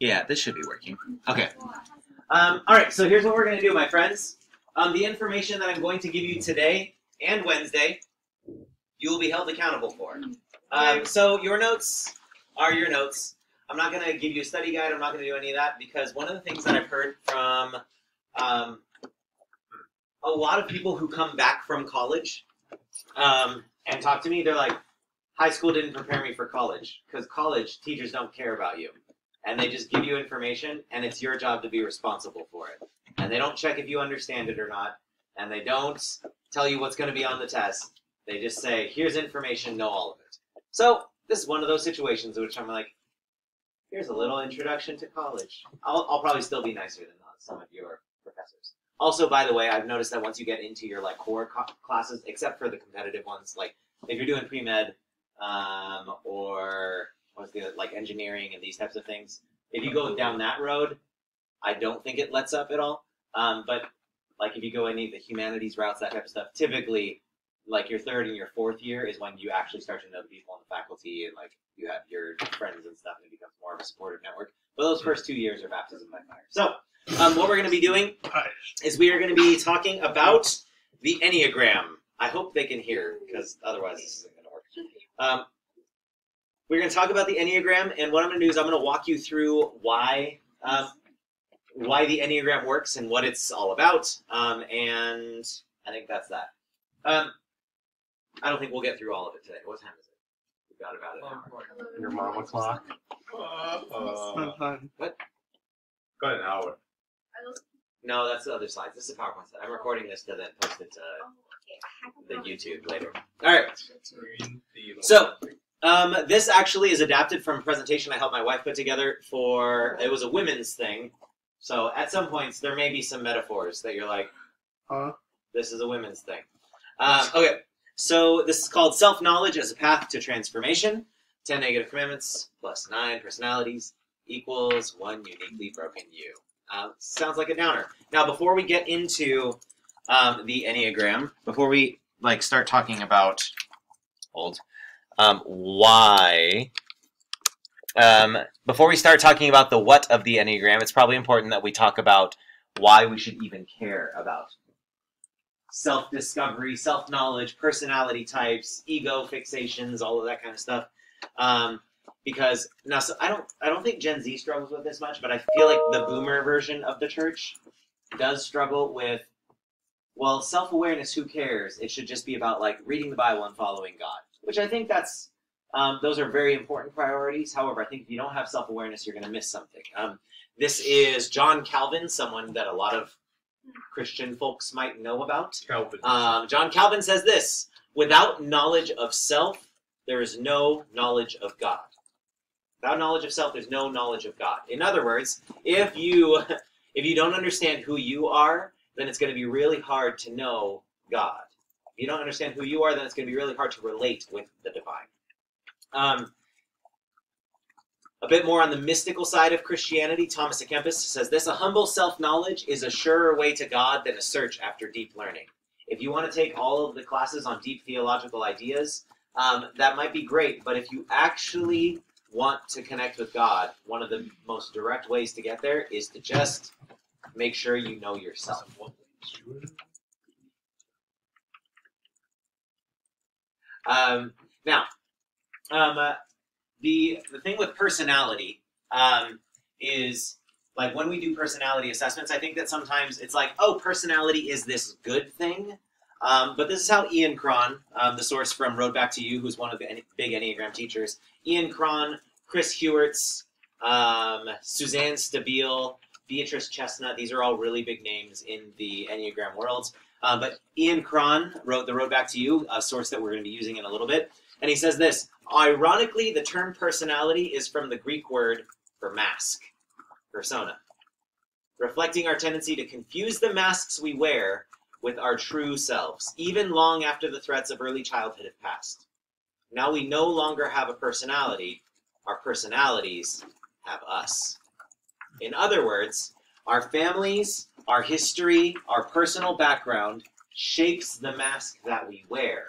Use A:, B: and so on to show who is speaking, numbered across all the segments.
A: Yeah, this should be working. Okay. Um, all right, so here's what we're going to do, my friends. Um, the information that I'm going to give you today and Wednesday, you will be held accountable for. Um, so your notes are your notes. I'm not going to give you a study guide. I'm not going to do any of that because one of the things that I've heard from um, a lot of people who come back from college um, and talk to me, they're like, high school didn't prepare me for college because college teachers don't care about you. And they just give you information and it's your job to be responsible for it. And they don't check if you understand it or not and they don't tell you what's going to be on the test. They just say here's information know all of it. So this is one of those situations in which i'm like here's a little introduction to college. I'll, I'll probably still be nicer than some of your professors. Also by the way i've noticed that once you get into your like core co- classes except for the competitive ones like if you're doing pre-med um, or what's the like engineering and these types of things. If you go down that road, I don't think it lets up at all. Um, but like if you go any of the humanities routes, that type of stuff, typically like your third and your fourth year is when you actually start to know the people on the faculty and like you have your friends and stuff and it becomes more of a supportive network. But those first two years are baptism by fire. So um, what we're going to be doing is we are going to be talking about the Enneagram. I hope they can hear because otherwise this isn't going to work. Um, we're going to talk about the Enneagram, and what I'm going to do is I'm going to walk you through why um, why the Enneagram works and what it's all about. Um, and I think that's that. Um, I don't think we'll get through all of it today. What time is it? We've got about an hour.
B: Your mama clock.
C: Not fun.
B: Got an hour.
A: No, that's the other slides. This is a PowerPoint slide. I'm recording this to then post it to the YouTube later. All right. So, Um, this actually is adapted from a presentation I helped my wife put together for it was a women's thing. So at some points there may be some metaphors that you're like,
C: Huh?
A: this is a women's thing. Um, okay, so this is called self knowledge as a path to transformation. Ten negative commandments plus nine personalities equals one uniquely broken you. Uh, sounds like a downer. Now, before we get into um, the enneagram, before we like start talking about old um, why. Um, before we start talking about the what of the Enneagram, it's probably important that we talk about why we should even care about self discovery, self knowledge, personality types, ego fixations, all of that kind of stuff. Um, because now, so I don't, I don't think Gen Z struggles with this much, but I feel like the Boomer version of the church does struggle with. Well, self awareness. Who cares? It should just be about like reading the Bible and following God which I think that's um, those are very important priorities. However, I think if you don't have self awareness, you're going to miss something. Um, this is John Calvin, someone that a lot of Christian folks might know about.
B: Calvin.
A: Um, John Calvin says this: "Without knowledge of self, there is no knowledge of God. Without knowledge of self, there's no knowledge of God." In other words, if you if you don't understand who you are, then it's going to be really hard to know God. If you don't understand who you are, then it's going to be really hard to relate with the divine. Um, a bit more on the mystical side of Christianity, Thomas à Kempis says this A humble self knowledge is a surer way to God than a search after deep learning. If you want to take all of the classes on deep theological ideas, um, that might be great, but if you actually want to connect with God, one of the most direct ways to get there is to just make sure you know yourself. Um, now, um, uh, the the thing with personality um, is like when we do personality assessments, I think that sometimes it's like, oh, personality is this good thing. Um, but this is how Ian Cron, um, the source from Road Back to You, who's one of the big Enneagram teachers, Ian Cron, Chris Heuertz, um, Suzanne Stabile, Beatrice Chestnut, these are all really big names in the Enneagram worlds. Uh, but Ian Cron wrote The Road Back to You, a source that we're going to be using in a little bit. And he says this Ironically, the term personality is from the Greek word for mask, persona, reflecting our tendency to confuse the masks we wear with our true selves, even long after the threats of early childhood have passed. Now we no longer have a personality, our personalities have us. In other words, our families, our history, our personal background shapes the mask that we wear.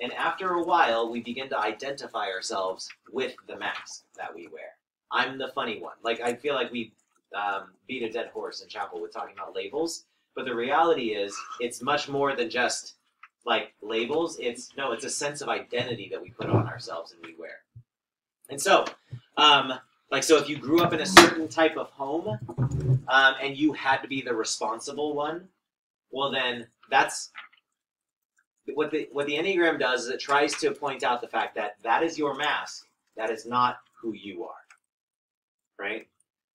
A: And after a while, we begin to identify ourselves with the mask that we wear. I'm the funny one. Like I feel like we um, beat a dead horse in chapel with talking about labels, but the reality is it's much more than just like labels. It's no, it's a sense of identity that we put on ourselves and we wear. And so, um, like so, if you grew up in a certain type of home, um, and you had to be the responsible one, well then that's what the what the enneagram does is it tries to point out the fact that that is your mask. That is not who you are, right?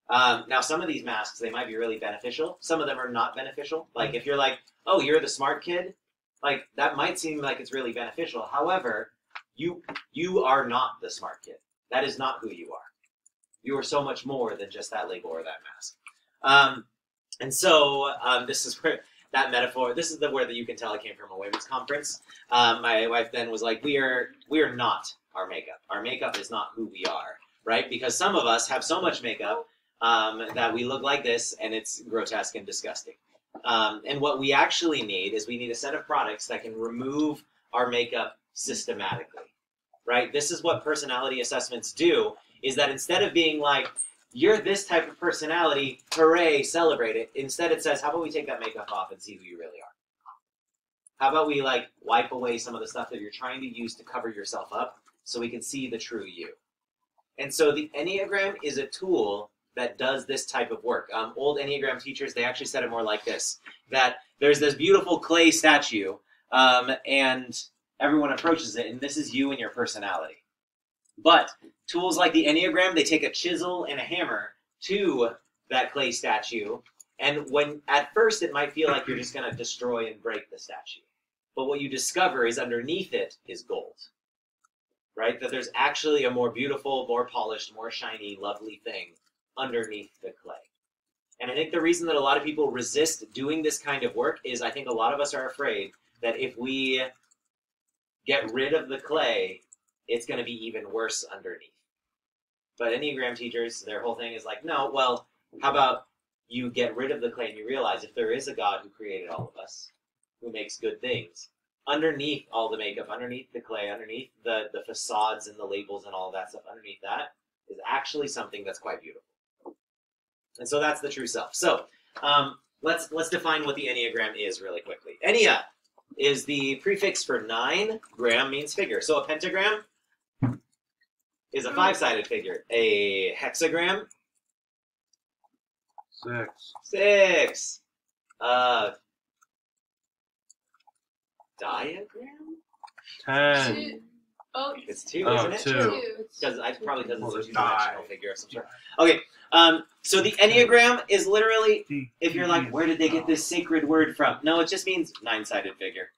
A: Um, now, some of these masks they might be really beneficial. Some of them are not beneficial. Like if you're like, oh, you're the smart kid, like that might seem like it's really beneficial. However, you you are not the smart kid. That is not who you are. You are so much more than just that label or that mask. Um, and so um, this is where that metaphor. This is the word that you can tell I came from a women's conference. Um, my wife then was like, "We are we are not our makeup. Our makeup is not who we are, right? Because some of us have so much makeup um, that we look like this, and it's grotesque and disgusting. Um, and what we actually need is we need a set of products that can remove our makeup systematically, right? This is what personality assessments do. Is that instead of being like you're this type of personality, hooray, celebrate it. Instead, it says, how about we take that makeup off and see who you really are? How about we like wipe away some of the stuff that you're trying to use to cover yourself up so we can see the true you? And so the Enneagram is a tool that does this type of work. Um, old Enneagram teachers, they actually said it more like this that there's this beautiful clay statue, um, and everyone approaches it, and this is you and your personality. But tools like the Enneagram, they take a chisel and a hammer to that clay statue. And when at first it might feel like you're just going to destroy and break the statue. But what you discover is underneath it is gold. Right? That there's actually a more beautiful, more polished, more shiny, lovely thing underneath the clay. And I think the reason that a lot of people resist doing this kind of work is I think a lot of us are afraid that if we get rid of the clay, it's going to be even worse underneath. But Enneagram teachers, their whole thing is like, no, well, how about you get rid of the clay and you realize if there is a God who created all of us, who makes good things, underneath all the makeup, underneath the clay, underneath the, the facades and the labels and all that stuff, underneath that is actually something that's quite beautiful. And so that's the true self. So um, let's let's define what the Enneagram is really quickly. Ennea is the prefix for nine. Gram means figure. So a pentagram is a five-sided figure. A hexagram,
C: Six.
A: six. Uh, diagram?
C: Ten.
D: Two. Oh,
A: It's two,
C: Oh,
A: isn't it?
C: two.
D: two.
A: Because I probably because
C: Well,
A: it's a two-dimensional figure of some sort. Okay, um, so the Enneagram is literally if you're like, where did they get this sacred word from? No, it just means nine-sided figure.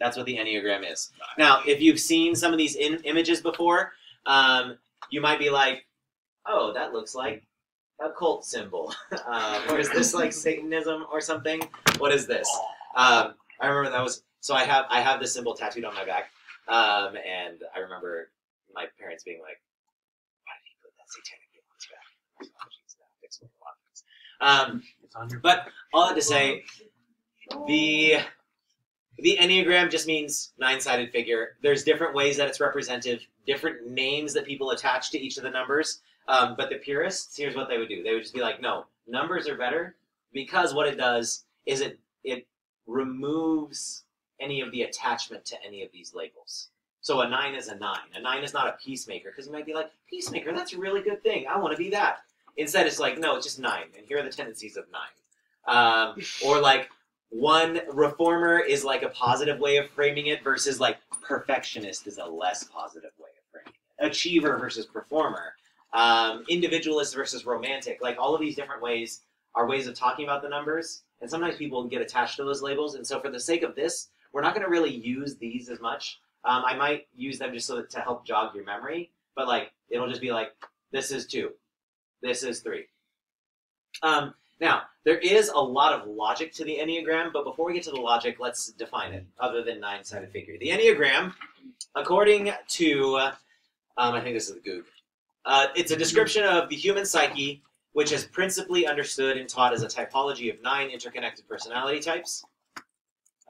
A: That's what the Enneagram is. Now, if you've seen some of these in- images before, um, you might be like, oh, that looks like a cult symbol. um, or is this like Satanism or something? What is this? Um, I remember that was so. I have I have this symbol tattooed on my back, um, and I remember my parents being like, "Why did he put that satanic thing on his back?" I was like, "Oh, geez, that explains a lot of things." Um,
C: It's on your
A: but all that to say, the the enneagram just means nine-sided figure. There's different ways that it's representative, different names that people attach to each of the numbers. Um, but the purists, here's what they would do: they would just be like, "No, numbers are better," because what it does is it it removes any of the attachment to any of these labels. So a nine is a nine. A nine is not a peacemaker because you might be like, "Peacemaker, that's a really good thing. I want to be that." Instead, it's like, no, it's just nine, and here are the tendencies of nine. Um, or like one reformer is like a positive way of framing it versus like perfectionist is a less positive way of framing it. Achiever versus performer, um, individualist versus romantic. Like all of these different ways are ways of talking about the numbers, and sometimes people get attached to those labels. And so, for the sake of this, we're not going to really use these as much. Um, I might use them just so to help jog your memory, but like it'll just be like this is two, this is three. Um, now, there is a lot of logic to the Enneagram, but before we get to the logic, let's define it, other than nine sided figure. The Enneagram, according to, um, I think this is the Goog, uh, it's a description of the human psyche, which is principally understood and taught as a typology of nine interconnected personality types.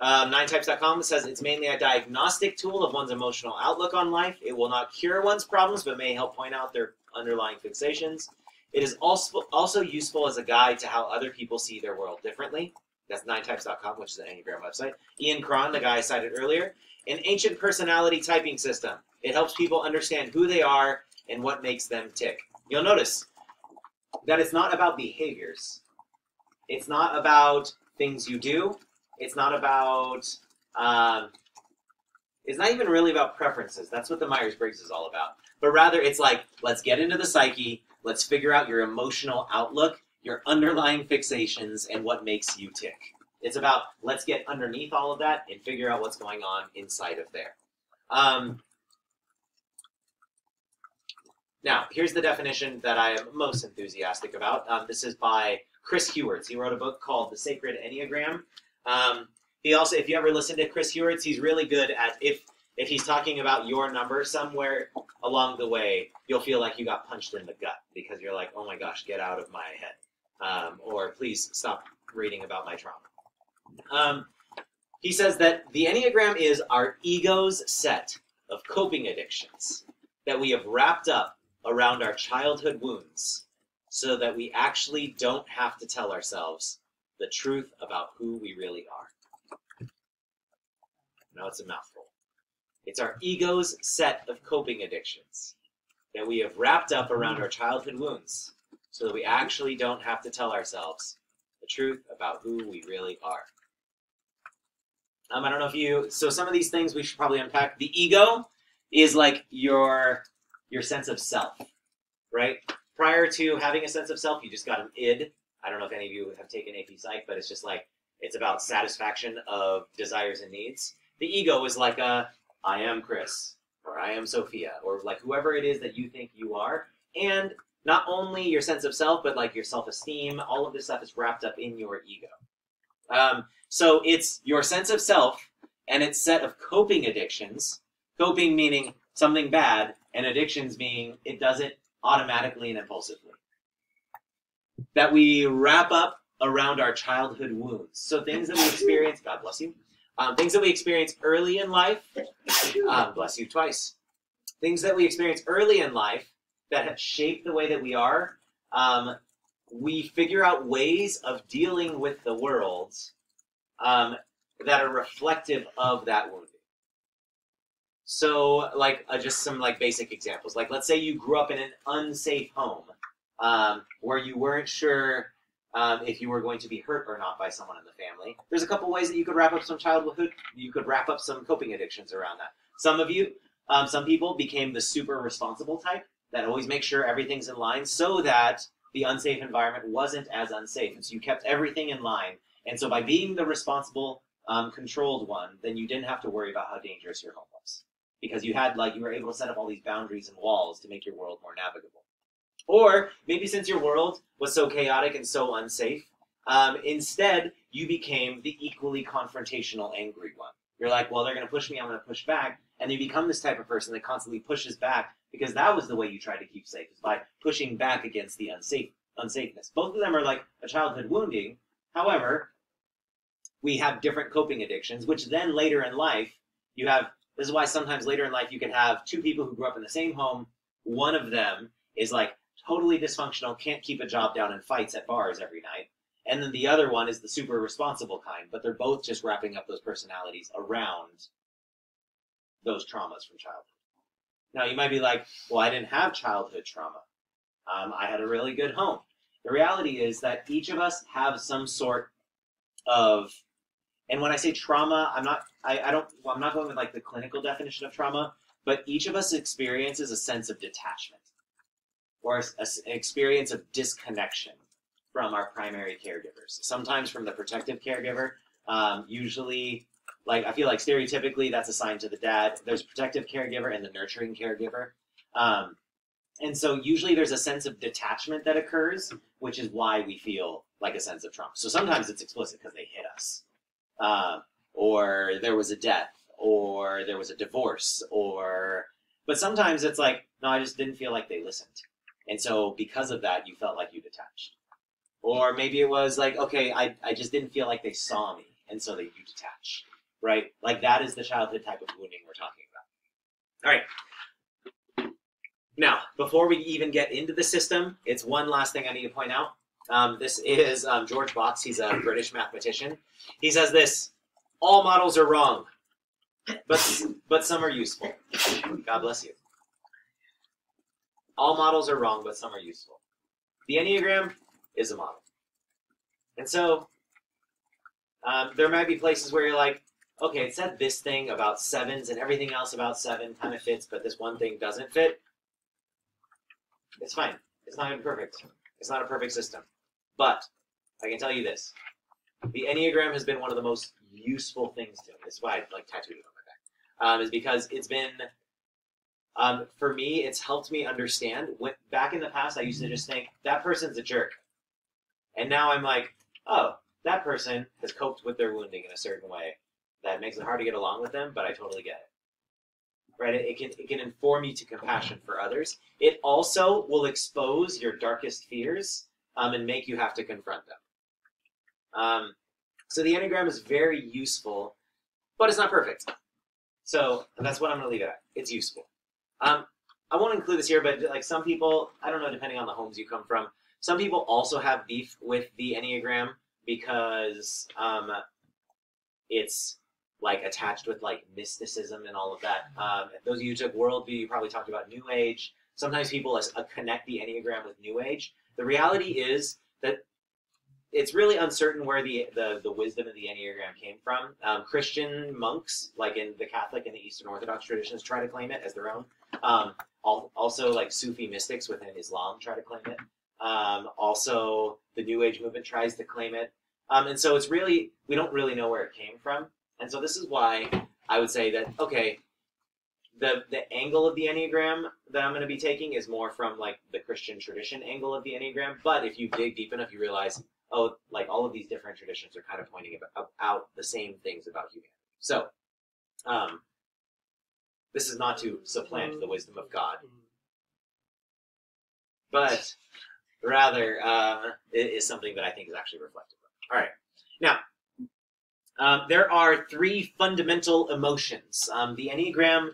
A: Um, ninetypes.com says it's mainly a diagnostic tool of one's emotional outlook on life. It will not cure one's problems, but may help point out their underlying fixations. It is also also useful as a guide to how other people see their world differently. That's ninetypes.com, which is an Enneagram website. Ian Cron, the guy I cited earlier, an ancient personality typing system. It helps people understand who they are and what makes them tick. You'll notice that it's not about behaviors. It's not about things you do. It's not about. Um, it's not even really about preferences. That's what the Myers Briggs is all about. But rather, it's like let's get into the psyche. Let's figure out your emotional outlook, your underlying fixations, and what makes you tick. It's about let's get underneath all of that and figure out what's going on inside of there. Um, now, here's the definition that I am most enthusiastic about. Um, this is by Chris Heuertz. He wrote a book called The Sacred Enneagram. Um, he also, if you ever listen to Chris Heuertz, he's really good at if if he's talking about your number somewhere along the way, you'll feel like you got punched in the gut because you're like, oh my gosh, get out of my head, um, or please stop reading about my trauma. Um, he says that the Enneagram is our ego's set of coping addictions that we have wrapped up around our childhood wounds so that we actually don't have to tell ourselves the truth about who we really are. Now it's a mouthful. It's our ego's set of coping addictions that we have wrapped up around our childhood wounds so that we actually don't have to tell ourselves the truth about who we really are. Um, I don't know if you. So some of these things we should probably unpack. The ego is like your your sense of self, right? Prior to having a sense of self, you just got an id. I don't know if any of you have taken AP Psych, but it's just like it's about satisfaction of desires and needs. The ego is like a I am Chris or I am Sophia or like whoever it is that you think you are, and not only your sense of self, but like your self esteem. All of this stuff is wrapped up in your ego. Um, so it's your sense of self and its set of coping addictions. Coping meaning something bad, and addictions meaning it does it automatically and impulsively. That we wrap up around our childhood wounds. So things that we experience, God bless you, um, things that we experience early in life, um, bless you twice. Things that we experience early in life that have shaped the way that we are, um, we figure out ways of dealing with the world um, that are reflective of that wounding. So, like, uh, just some like basic examples. Like, let's say you grew up in an unsafe home um, where you weren't sure um, if you were going to be hurt or not by someone in the family. There's a couple ways that you could wrap up some childhood. You could wrap up some coping addictions around that. Some of you, um, some people became the super responsible type that always make sure everything's in line, so that the unsafe environment wasn't as unsafe, and so you kept everything in line. And so by being the responsible, um, controlled one, then you didn't have to worry about how dangerous your home was because you had like you were able to set up all these boundaries and walls to make your world more navigable. Or maybe since your world was so chaotic and so unsafe, um, instead you became the equally confrontational, angry one. You're like, well, they're going to push me, I'm going to push back, and you become this type of person that constantly pushes back because that was the way you tried to keep safe is by pushing back against the unsafe unsafeness. Both of them are like a childhood wounding. However, we have different coping addictions, which then later in life you have. This is why sometimes later in life you can have two people who grew up in the same home. One of them is like totally dysfunctional, can't keep a job down, and fights at bars every night. And then the other one is the super responsible kind, but they're both just wrapping up those personalities around those traumas from childhood. Now, you might be like, well, I didn't have childhood trauma. Um, I had a really good home. The reality is that each of us have some sort of, and when I say trauma, I'm not, I, I don't, well, I'm not going with like the clinical definition of trauma, but each of us experiences a sense of detachment or an experience of disconnection from our primary caregivers. Sometimes from the protective caregiver, um, usually like I feel like stereotypically that's assigned to the dad. There's protective caregiver and the nurturing caregiver. Um, and so usually there's a sense of detachment that occurs, which is why we feel like a sense of trauma. So sometimes it's explicit because they hit us, uh, or there was a death, or there was a divorce, or but sometimes it's like no, I just didn't feel like they listened, and so because of that, you felt like you detached, or maybe it was like okay, I I just didn't feel like they saw me, and so they you detach. Right? Like that is the childhood type of wounding we're talking about. All right. Now, before we even get into the system, it's one last thing I need to point out. Um, this is um, George Box. He's a British mathematician. He says this: all models are wrong, but but some are useful. God bless you. All models are wrong, but some are useful. The Enneagram is a model, and so um, there might be places where you're like, okay, it said this thing about sevens, and everything else about seven kind of fits, but this one thing doesn't fit. It's fine. It's not even perfect. It's not a perfect system. But I can tell you this: the Enneagram has been one of the most useful things to me. That's why I like tattooed it on my back. Um, is because it's been um, for me, it's helped me understand. When, back in the past, I used to just think that person's a jerk, and now I'm like, oh, that person has coped with their wounding in a certain way that makes it hard to get along with them, but I totally get it. Right? It, it can it can inform you to compassion for others. It also will expose your darkest fears um, and make you have to confront them. Um, so the Enneagram is very useful, but it's not perfect. So that's what I'm going to leave it at. It's useful. Um, I won't include this here, but like some people, I don't know, depending on the homes you come from, some people also have beef with the Enneagram because um, it's like attached with like mysticism and all of that. Um, those of you who took worldview, you probably talked about New Age. Sometimes people uh, connect the Enneagram with New Age. The reality is that it's really uncertain where the, the, the wisdom of the Enneagram came from. Um, Christian monks, like in the Catholic and the Eastern Orthodox traditions, try to claim it as their own. Um, also, like Sufi mystics within Islam try to claim it. Um, also, the New Age movement tries to claim it. Um, and so it's really, we don't really know where it came from. And so this is why I would say that, okay, the the angle of the enneagram that I'm going to be taking is more from like the Christian tradition angle of the enneagram. But if you dig deep enough, you realize oh, like all of these different traditions are kind of pointing about, out the same things about humanity. So, um, this is not to supplant the wisdom of God, but rather uh, it is something that I think is actually reflective of. All right, now. Um, there are three fundamental emotions. Um, the Enneagram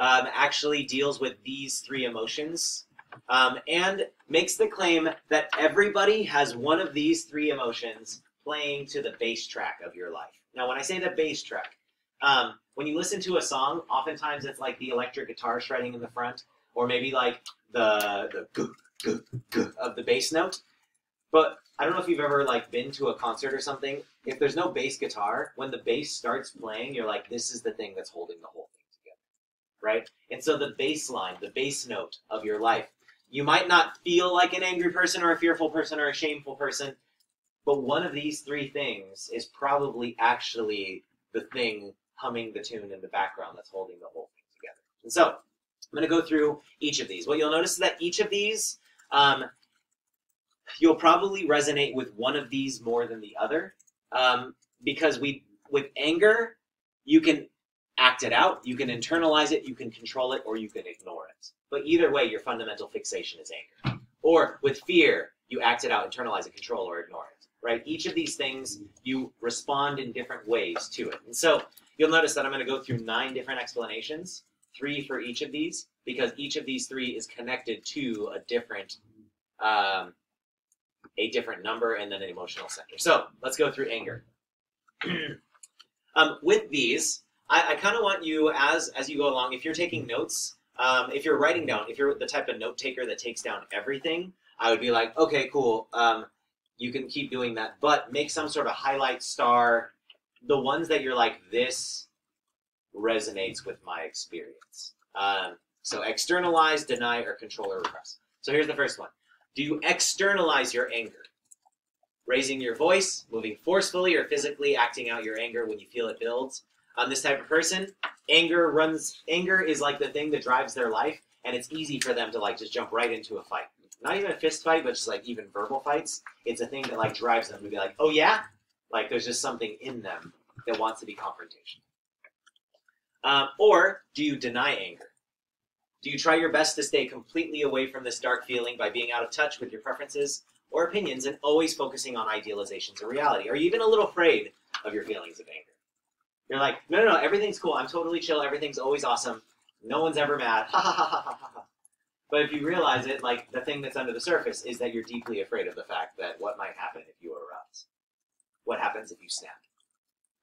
A: um, actually deals with these three emotions um, and makes the claim that everybody has one of these three emotions playing to the bass track of your life. Now, when I say the bass track, um, when you listen to a song, oftentimes it's like the electric guitar shredding in the front, or maybe like the the of the bass note. But I don't know if you've ever like been to a concert or something. If there's no bass guitar, when the bass starts playing, you're like, this is the thing that's holding the whole thing together, right? And so the bass line, the bass note of your life you might not feel like an angry person or a fearful person or a shameful person, but one of these three things is probably actually the thing humming the tune in the background that's holding the whole thing together. And so I'm going to go through each of these. What you'll notice is that each of these, um, you'll probably resonate with one of these more than the other, um, because we with anger, you can act it out, you can internalize it, you can control it, or you can ignore it. But either way, your fundamental fixation is anger. Or with fear, you act it out, internalize it, control, or ignore it. Right? Each of these things, you respond in different ways to it. And so you'll notice that I'm going to go through nine different explanations, three for each of these, because each of these three is connected to a different um, a different number and then an emotional center. So let's go through anger. um, with these, I, I kind of want you as as you go along, if you're taking notes, um, if you're writing down, if you're the type of note taker that takes down everything, I would be like, okay, cool. Um, you can keep doing that, but make some sort of highlight star. The ones that you're like, this resonates with my experience. Um, so externalize, deny, or control or repress. So here's the first one. Do you externalize your anger? Raising your voice, moving forcefully or physically, acting out your anger when you feel it builds. On this type of person, anger runs anger is like the thing that drives their life and it's easy for them to like just jump right into a fight not even a fist fight but just like even verbal fights it's a thing that like drives them to be like oh yeah like there's just something in them that wants to be confrontation um, or do you deny anger do you try your best to stay completely away from this dark feeling by being out of touch with your preferences or opinions and always focusing on idealizations of reality are you even a little afraid of your feelings of anger. You're like, no, no, no, everything's cool. I'm totally chill. Everything's always awesome. No one's ever mad. But if you realize it, like the thing that's under the surface is that you're deeply afraid of the fact that what might happen if you erupt. What happens if you snap?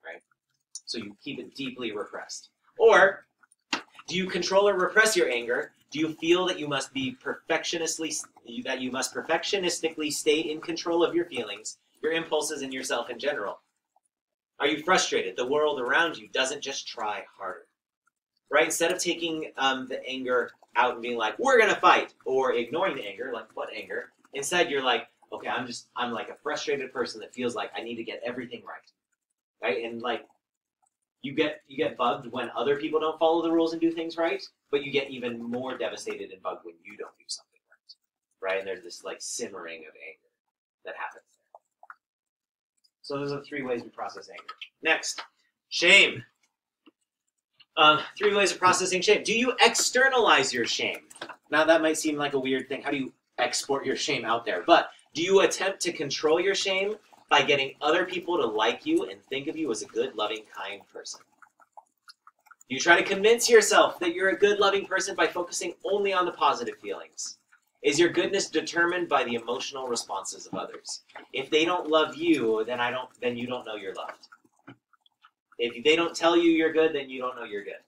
A: Right? So you keep it deeply repressed. Or do you control or repress your anger? Do you feel that you must be perfectionistly that you must perfectionistically stay in control of your feelings, your impulses, and yourself in general? Are you frustrated? The world around you doesn't just try harder, right? Instead of taking um, the anger out and being like, "We're gonna fight," or ignoring the anger, like what anger? Instead, you're like, "Okay, I'm just I'm like a frustrated person that feels like I need to get everything right, right?" And like you get you get bugged when other people don't follow the rules and do things right, but you get even more devastated and bugged when you don't do something right, right? And there's this like simmering of anger that happens there. So those are the three ways we process anger. Next, shame. Um, three ways of processing shame. Do you externalize your shame? Now that might seem like a weird thing. How do you export your shame out there? But do you attempt to control your shame by getting other people to like you and think of you as a good, loving, kind person? Do you try to convince yourself that you're a good, loving person by focusing only on the positive feelings? Is your goodness determined by the emotional responses of others? If they don't love you, then I don't then you don't know you're loved. If they don't tell you you're good, then you don't know you're good.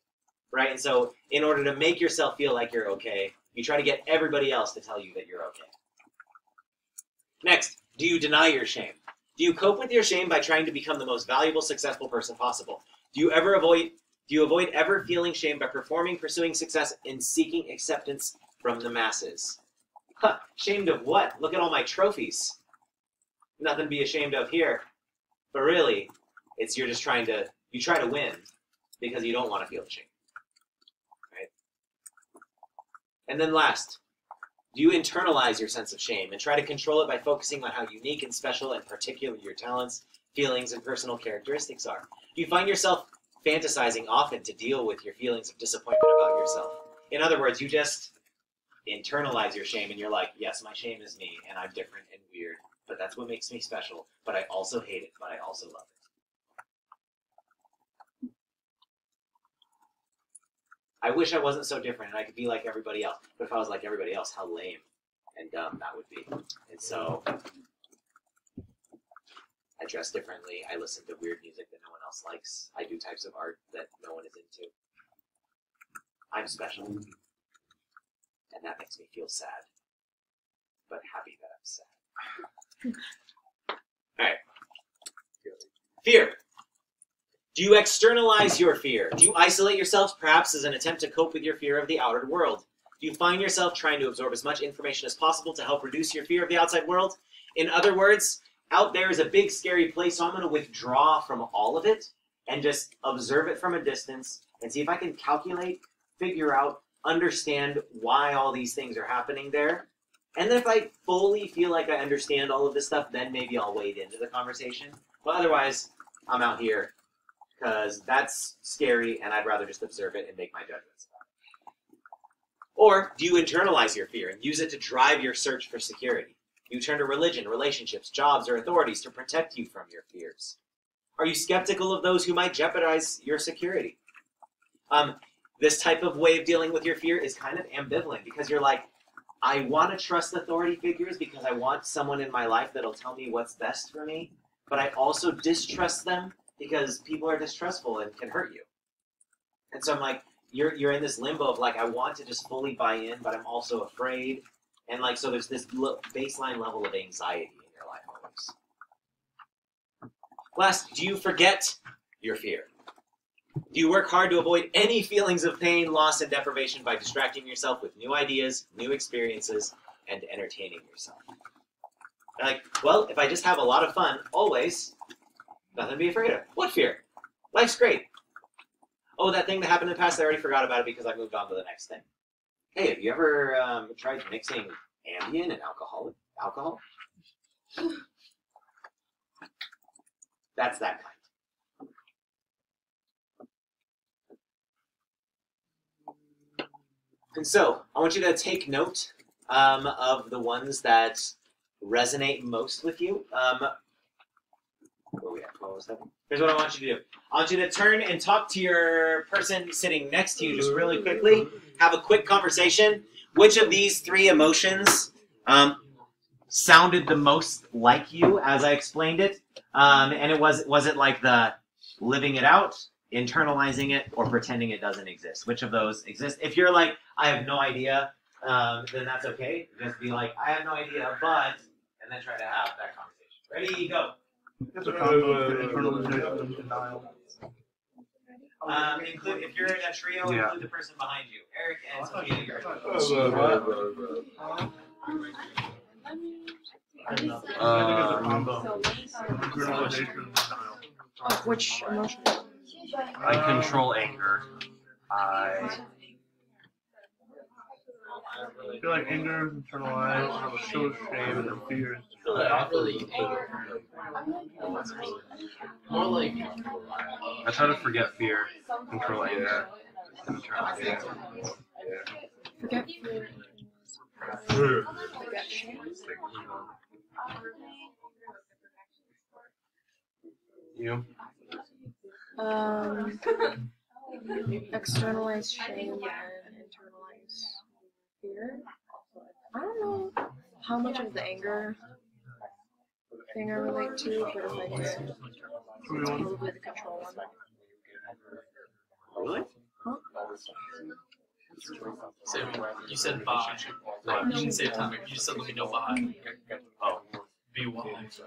A: Right? And so in order to make yourself feel like you're okay, you try to get everybody else to tell you that you're okay. Next, do you deny your shame? Do you cope with your shame by trying to become the most valuable, successful person possible? Do you ever avoid do you avoid ever feeling shame by performing, pursuing success, and seeking acceptance from the masses? Huh, ashamed of what? Look at all my trophies. Nothing to be ashamed of here. But really, it's you're just trying to you try to win because you don't want to feel shame. Right? And then last, you internalize your sense of shame and try to control it by focusing on how unique and special and particular your talents, feelings, and personal characteristics are? Do you find yourself fantasizing often to deal with your feelings of disappointment about yourself? In other words, you just internalize your shame and you're like, yes, my shame is me and I'm different and weird, but that's what makes me special, but I also hate it, but I also love it. I wish I wasn't so different and I could be like everybody else. But if I was like everybody else, how lame and dumb that would be. And so I dress differently. I listen to weird music that no one else likes. I do types of art that no one is into. I'm special. And that makes me feel sad. But happy that I'm sad. Alright. Fear. Do you externalize your fear? Do you isolate yourself, perhaps as an attempt to cope with your fear of the outer world? Do you find yourself trying to absorb as much information as possible to help reduce your fear of the outside world? In other words, out there is a big scary place, so I'm going to withdraw from all of it and just observe it from a distance and see if I can calculate, figure out, understand why all these things are happening there. And then if I fully feel like I understand all of this stuff, then maybe I'll wade into the conversation. But otherwise, I'm out here because that's scary and I'd rather just observe it and make my judgments about it. Or do you internalize your fear and use it to drive your search for security? You turn to religion, relationships, jobs, or authorities to protect you from your fears. Are you skeptical of those who might jeopardize your security? Um, this type of way of dealing with your fear is kind of ambivalent because you're like, I want to trust authority figures because I want someone in my life that'll tell me what's best for me, but I also distrust them because people are distrustful and can hurt you. And so I'm like, you're you're in this limbo of like, I want to just fully buy in, but I'm also afraid, and like, so there's this baseline level of anxiety in your life always. Last, do you forget your fear? Do you work hard to avoid any feelings of pain, loss, and deprivation by distracting yourself with new ideas, new experiences, and entertaining yourself? like, well, if I just have a lot of fun, always, nothing to be afraid of. What fear? Life's great. Oh, that thing that happened in the past, I already forgot about it because I moved on to the next thing. Hey, have you ever um, tried mixing Ambien and alcohol? Alcohol? That's that kind. And so I want you to take note um, of the ones that resonate most with you. Um, where we at? What was that? Here's what I want you to do. I want you to turn and talk to your person sitting next to you just really quickly. Have a quick conversation. Which of these three emotions um, sounded the most like you as I explained it? Um, and it was was it like the living it out, internalizing it, or pretending it doesn't exist? Which of those exist? If you're like, I have no idea, um, then that's okay. Just be like, I have no idea, but, and then try to have that conversation. Ready, go.
C: It's a combo of internalization and denial.
A: Um, include if you're in a trio,
C: Yeah.
A: include the person behind you. Eric and Sophia. You're
C: I think it's a combo of internalization and denial.
D: Of which emotion?
E: I control anger. I
C: I feel like anger is internalized, so is shame, and then fear is
F: Not really anger. More like
E: I try to forget fear, control anger, and internal
C: Yeah.
D: Forget. fear.
E: You?
D: Um, externalize shame and internalize fear. I don't know how much of the anger thing I relate to, but if I just
C: So we want
D: probably the control one.
A: Really?
F: say you said bye. You didn't say atomic. You just said let me know bye.
E: Oh.
F: Be wise.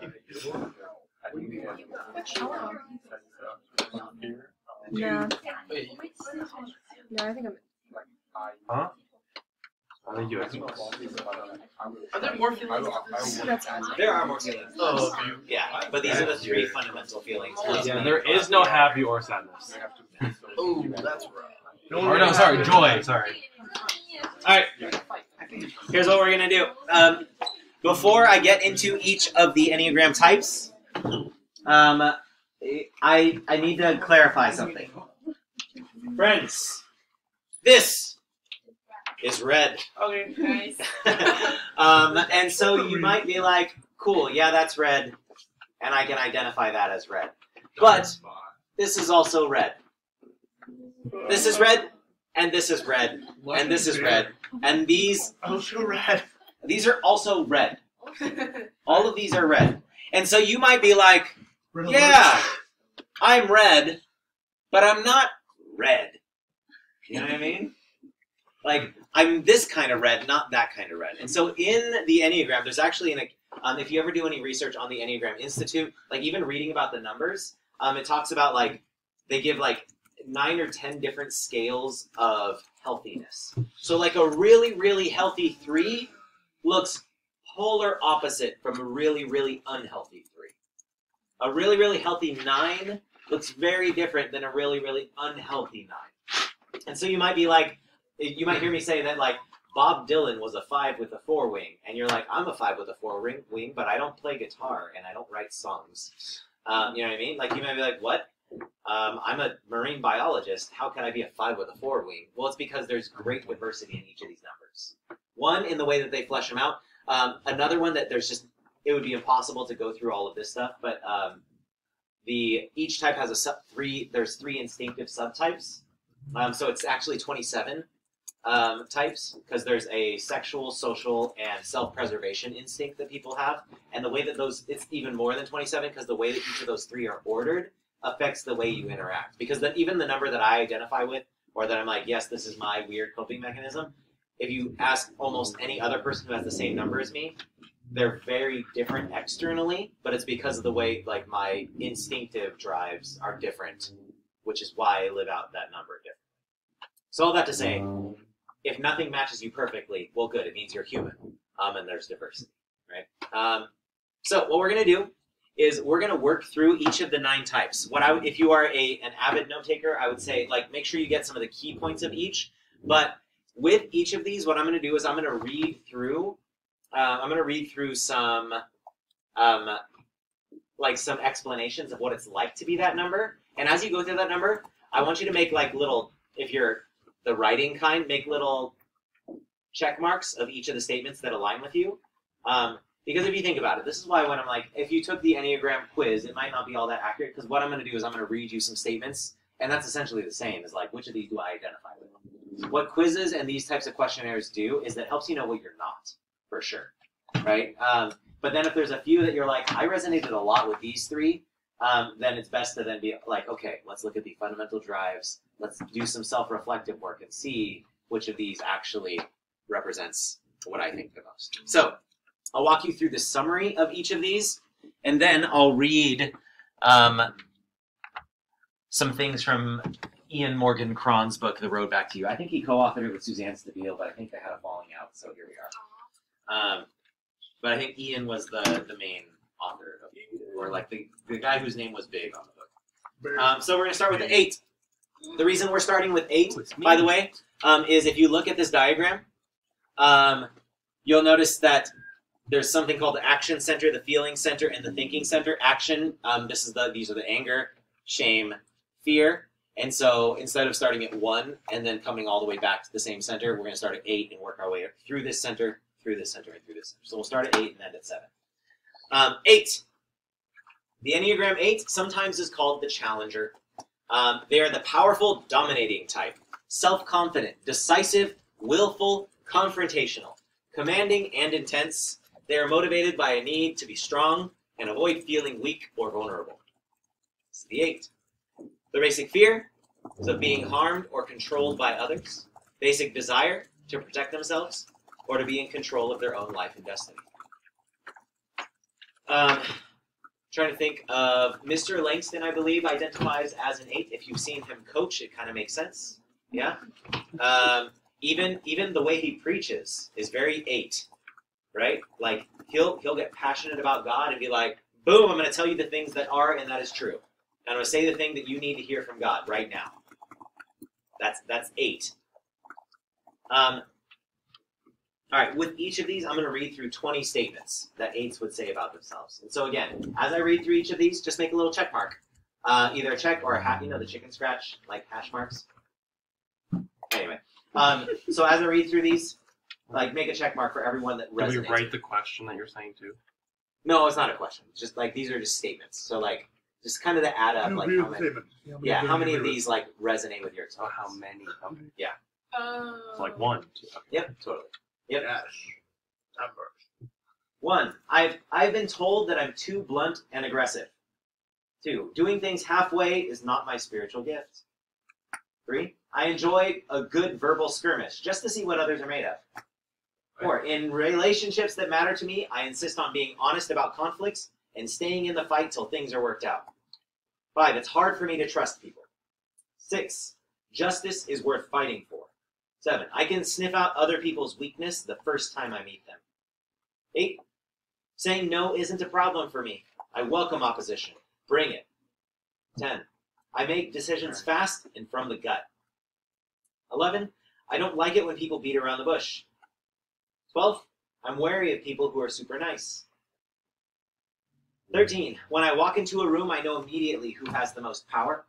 D: No,
F: Wait,
D: no, I think I'm.
E: Huh? I think you
F: are there more feelings?
D: That's
A: There are more feelings.
F: Oh, okay.
A: Yeah, but these are the three fundamental feelings.
E: Yeah, there is no happy or sadness.
F: Oh, that's rough.
E: Or no, sorry, joy. Sorry.
A: All right. Here's what we're gonna do. Um, before I get into each of the enneagram types, um, I I need to clarify something. Friends, this is red.
C: Okay.
A: um, and so you might be like, cool, yeah, that's red, and I can identify that as red. But this is also red. This is red, and this is red, and this is red, and these
C: Oh, so red.
A: these are also red. All of these are red. And so you might be like, yeah, I'm red, but I'm not red. You know what I mean? Like, I'm this kind of red, not that kind of red. And so in the Enneagram, there's actually an, um, if you ever do any research on the Enneagram Institute, like even reading about the numbers, um, it talks about like, they give like nine or ten different scales of healthiness. So like a really, really healthy three looks polar opposite from a really, really unhealthy three. A really, really healthy nine looks very different than a really, really unhealthy nine. And so you might be like, you might hear me say that like Bob Dylan was a five with a four wing, and you're like, I'm a five with a four ring wing, but I don't play guitar and I don't write songs. Um, you know what I mean? Like you might be like, what? Um, I'm a marine biologist. How can I be a five with a four wing? Well, it's because there's great diversity in each of these numbers. One in the way that they flesh them out. Um, another one that there's just it would be impossible to go through all of this stuff, but um, the each type has a sub three. There's three instinctive subtypes, um, so it's actually 27 um, types because there's a sexual, social, and self-preservation instinct that people have, and the way that those it's even more than 27 because the way that each of those three are ordered affects the way you interact. Because then even the number that I identify with, or that I'm like, yes, this is my weird coping mechanism. If you ask almost any other person who has the same number as me, they're very different externally, but it's because of the way like my instinctive drives are different, which is why I live out that number differently. So all that to say, if nothing matches you perfectly, well, good. It means you're human, um, and there's diversity, right? Um, so what we're gonna do is we're gonna work through each of the nine types. What I, if you are a an avid note taker, I would say like make sure you get some of the key points of each. But with each of these, what I'm gonna do is I'm gonna read through. Uh, I'm gonna read through some, um, like some explanations of what it's like to be that number. And as you go through that number, I want you to make like little, if you're the writing kind, make little check marks of each of the statements that align with you. Um, Because if you think about it, this is why when I'm like, if you took the Enneagram quiz, it might not be all that accurate. Because what I'm going to do is I'm going to read you some statements, and that's essentially the same. Is like, which of these do I identify with? What quizzes and these types of questionnaires do is that helps you know what you're not, for sure, right? Um, but then if there's a few that you're like, I resonated a lot with these three, um, then it's best to then be like, okay, let's look at the fundamental drives. Let's do some self-reflective work and see which of these actually represents what I think the most. So I'll walk you through the summary of each of these, and then I'll read um, some things from Ian Morgan Cron's book, The Road Back to You. I think he co-authored it with Suzanne Stabile, but I think they had a falling out, so here we are. Um, but I think Ian was the, the main author of or like the, the guy whose name was big on the book. Um, so we're going to start with the eight. The reason we're starting with eight, by the way, um, is if you look at this diagram, um, you'll notice that there's something called the action center, the feeling center, and the thinking center. Action, um, this is the these are the anger, shame, fear. And so instead of starting at one and then coming all the way back to the same center, we're going to start at eight and work our way through this center, through this center, and through this center. So we'll start at eight and end at seven. Um, eight. The Enneagram eight sometimes is called the challenger. Um, they are the powerful, dominating type, self-confident, decisive, willful, confrontational, commanding, and intense. They are motivated by a need to be strong and avoid feeling weak or vulnerable. It's the eight. Their basic fear is of being harmed or controlled by others. Basic desire to protect themselves or to be in control of their own life and destiny. Um, trying to think of Mr. Langston, I believe, identifies as an eight. If you've seen him coach, it kind of makes sense. Yeah. Um, even even the way he preaches is very eight, right? Like he'll he'll get passionate about God and be like, "Boom! I'm going to tell you the things that are and that is true. And I'm going to say the thing that you need to hear from God right now." That's that's eight. Um, all right, with each of these, I'm going to read through 20 statements that eights would say about themselves. And so, again, as I read through each of these, just make a little check mark. Uh, either a check or a hat, you know, the chicken scratch, like hash marks. Anyway, um, so as I read through these, like make a check mark for everyone that
E: Did we write the question that you're saying too?
A: No, it's not a question. It's just like these are just statements. So like, just kind of to add up, like how many, yeah, how many of these like resonate with your
E: Oh,
A: experience?
E: how many? How many?
D: Oh.
E: It's like one. Two. Okay.
A: Yep, totally. Yep.
C: Yes. Numbers.
A: One, I've I've been told that I'm too blunt and aggressive. Two, doing things halfway is not my spiritual gift. Three, I enjoy a good verbal skirmish just to see what others are made of. Four, in relationships that matter to me, I insist on being honest about conflicts and staying in the fight till things are worked out. Five, it's hard for me to trust people. Six, justice is worth fighting for. Seven, I can sniff out other people's weakness the first time I meet them. Eight, saying no isn't a problem for me. I welcome opposition. Bring it. Ten, I make decisions fast and from the gut. Eleven, I don't like it when people beat around the bush. Twelve, I'm wary of people who are super nice. 13. When I walk into a room, I know immediately who has the most power.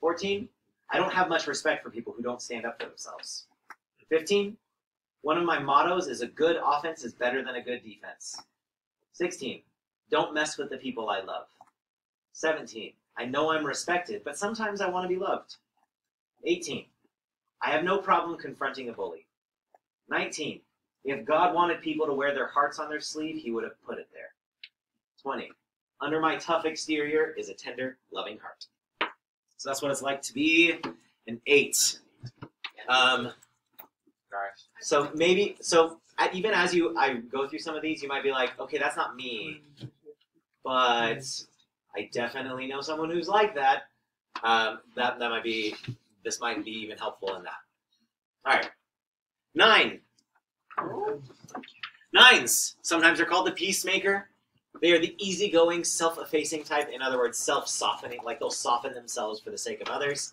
A: 14. I don't have much respect for people who don't stand up for themselves. 15. One of my mottos is a good offense is better than a good defense. 16. Don't mess with the people I love. 17. I know I'm respected, but sometimes I want to be loved. 18. I have no problem confronting a bully. 19. If God wanted people to wear their hearts on their sleeve, he would have put it there. 20. Under my tough exterior is a tender, loving heart. So that's what it's like to be an eight. Um, so maybe, so even as you I go through some of these, you might be like, okay, that's not me, but I definitely know someone who's like that. Um, that that might be this might be even helpful in that. All right, nine. Nines. Sometimes they're called the peacemaker. They are the easygoing, self-effacing type. In other words, self-softening, like they'll soften themselves for the sake of others.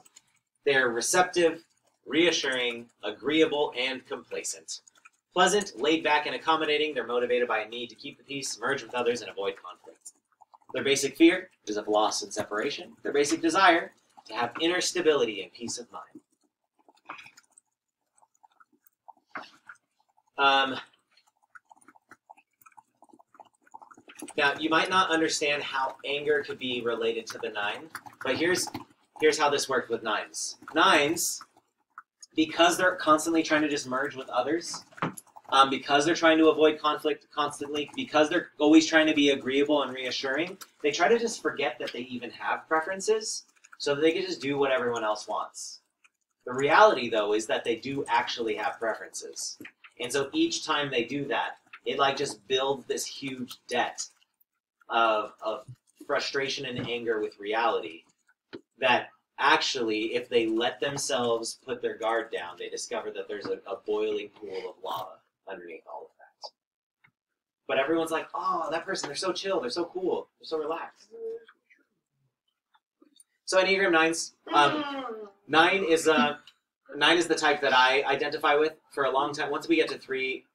A: They're receptive, reassuring, agreeable, and complacent. Pleasant, laid back, and accommodating. They're motivated by a need to keep the peace, merge with others, and avoid conflict. Their basic fear is of loss and separation. Their basic desire to have inner stability and peace of mind. Um, Now you might not understand how anger could be related to the nine, but here's here's how this worked with nines. Nines, because they're constantly trying to just merge with others, um, because they're trying to avoid conflict constantly, because they're always trying to be agreeable and reassuring, they try to just forget that they even have preferences, so that they can just do what everyone else wants. The reality, though, is that they do actually have preferences, and so each time they do that, it like just builds this huge debt of of frustration and anger with reality that actually if they let themselves put their guard down they discover that there's a, a boiling pool of lava underneath all of that. But everyone's like oh that person they're so chill they're so cool they're so relaxed. So enneagram nines um, nine is uh, nine is the type that i identify with for a long time. Once we get to three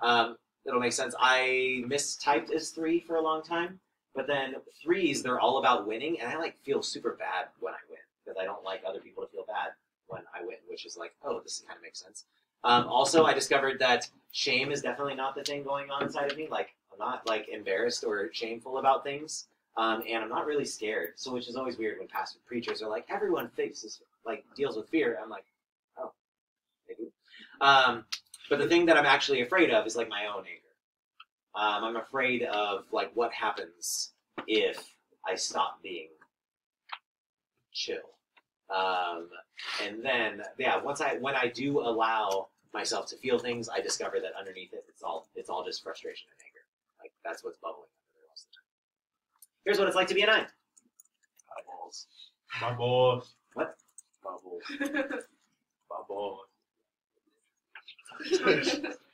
A: um, it'll make sense. I mistyped as three for a long time, but then threes they're all about winning, and I like feel super bad when I win because I don't like other people to feel bad when I win, which is like, oh, this kind of makes sense. Um, also, I discovered that shame is definitely not the thing going on inside of me. Like I'm not like embarrassed or shameful about things, um, and I'm not really scared. So, which is always weird when pastor preachers are like, everyone faces like deals with fear. I'm like, oh, they do. Um, but the thing that I'm actually afraid of is like my own anger. Um, I'm afraid of like what happens if I stop being chill. Um, and then yeah, once I when I do allow myself to feel things, I discover that underneath it, it's all it's all just frustration and anger. Like that's what's bubbling under there most of the time. Here's what it's like to be a nine.
B: Bubbles. Bubbles.
A: What?
B: Bubbles. Bubbles.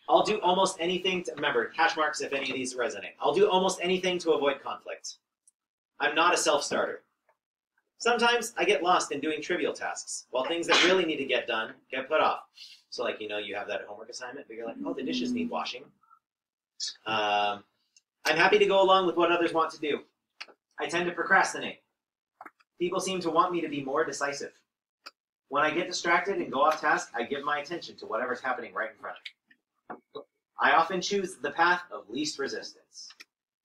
A: I'll do almost anything to remember hash marks if any of these resonate. I'll do almost anything to avoid conflict. I'm not a self-starter. Sometimes I get lost in doing trivial tasks, while things that really need to get done get put off. So, like you know, you have that homework assignment, but you're like, oh, the dishes need washing. Um, I'm happy to go along with what others want to do. I tend to procrastinate. People seem to want me to be more decisive. When I get distracted and go off task, I give my attention to whatever's happening right in front of me. I often choose the path of least resistance.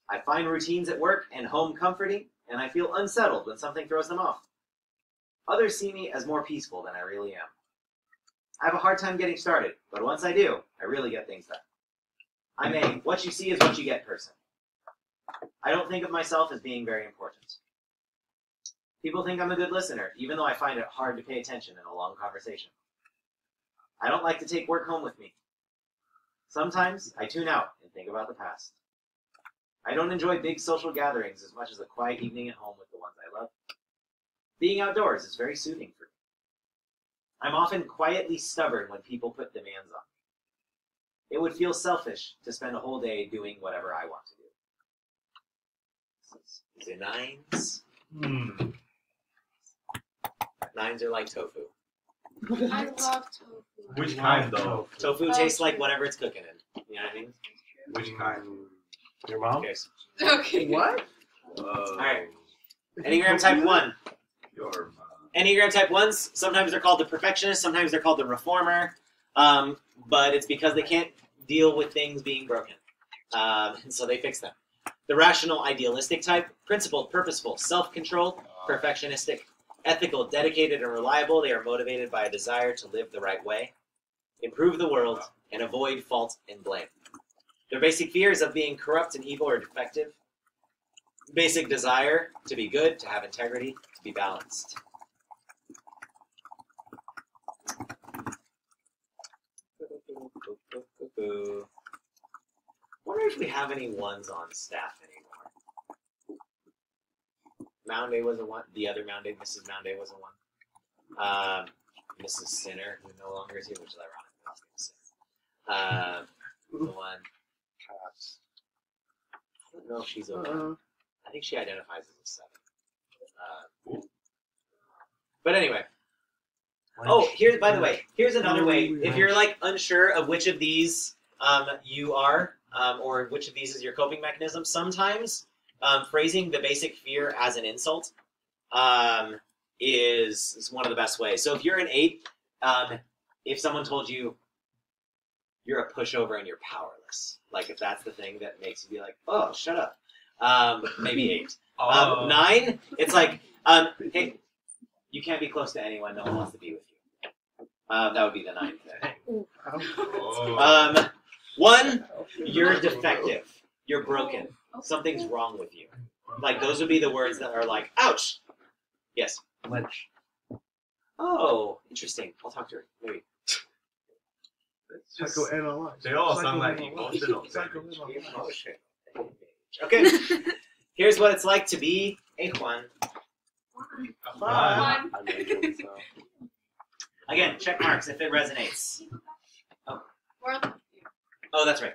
A: I find routines at work and home comforting, and I feel unsettled when something throws them off. Others see me as more peaceful than I really am. I have a hard time getting started, but once I do, I really get things done. I'm a what you see is what you get person. I don't think of myself as being very important. People think I'm a good listener, even though I find it hard to pay attention in a long conversation. I don't like to take work home with me. Sometimes I tune out and think about the past. I don't enjoy big social gatherings as much as a quiet evening at home with the ones I love. Being outdoors is very soothing for me. I'm often quietly stubborn when people put demands on me. It would feel selfish to spend a whole day doing whatever I want to do. These are nines.
B: Hmm.
A: Nines are like tofu.
D: I love tofu.
B: Which kind though?
A: Tofu
D: Oh,
A: tastes like whatever it's cooking in. You know what I mean?
B: Which kind?
E: Your mom?
A: Okay.
D: Okay.
C: What?
B: Whoa.
A: Alright. Enneagram type 1.
B: Your mom.
A: Enneagram type 1s, sometimes they're called the perfectionist, sometimes they're called the reformer, um, but it's because they can't deal with things being broken. Um, and so they fix them. The rational idealistic type, principled, purposeful, self controlled, perfectionistic, ethical, dedicated, and reliable. They are motivated by a desire to live the right way, improve the world, and avoid fault and blame. Their basic fears of being corrupt and evil or defective. Basic desire to be good, to have integrity, to be balanced. I Wonder if we have any ones on staff. Mounday was a one. The other Mounday, Mrs. Mounday was a one. Um, Mrs. Sinner, who no longer is here, which is ironic. I was gonna say. Um, the one. I don't know if she's a one.
C: Uh,
A: I think she identifies as a seven. Uh, but anyway. Oh, here. By the way, here's another way. If you're like unsure of which of these um, you are, um, or which of these is your coping mechanism, sometimes um, phrasing the basic fear as an insult um, is, is one of the best ways. So if you're an eight, um, if someone told you you're a pushover and you're powerless, like if that's the thing that makes you be like, oh, shut up, Um, maybe eight.
E: Oh.
A: Um, nine, it's like, um, hey, you can't be close to anyone. No one wants to be with you. Um, that would be the ninth.
B: Oh.
A: Um, one, you're defective. You're broken. Something's wrong with you. Like those would be the words that are like, ouch. Yes.
C: Lynch.
A: Oh, interesting. I'll talk to her. Maybe.
B: It's just-
C: Psychoanalyze.
B: they all sound like
C: Psychoanalyze.
B: emotional
C: Psychoanalyze.
A: Okay. Here's what it's like to be a Juan.
B: Fun.
A: Again, check marks if it resonates. Oh, that's right.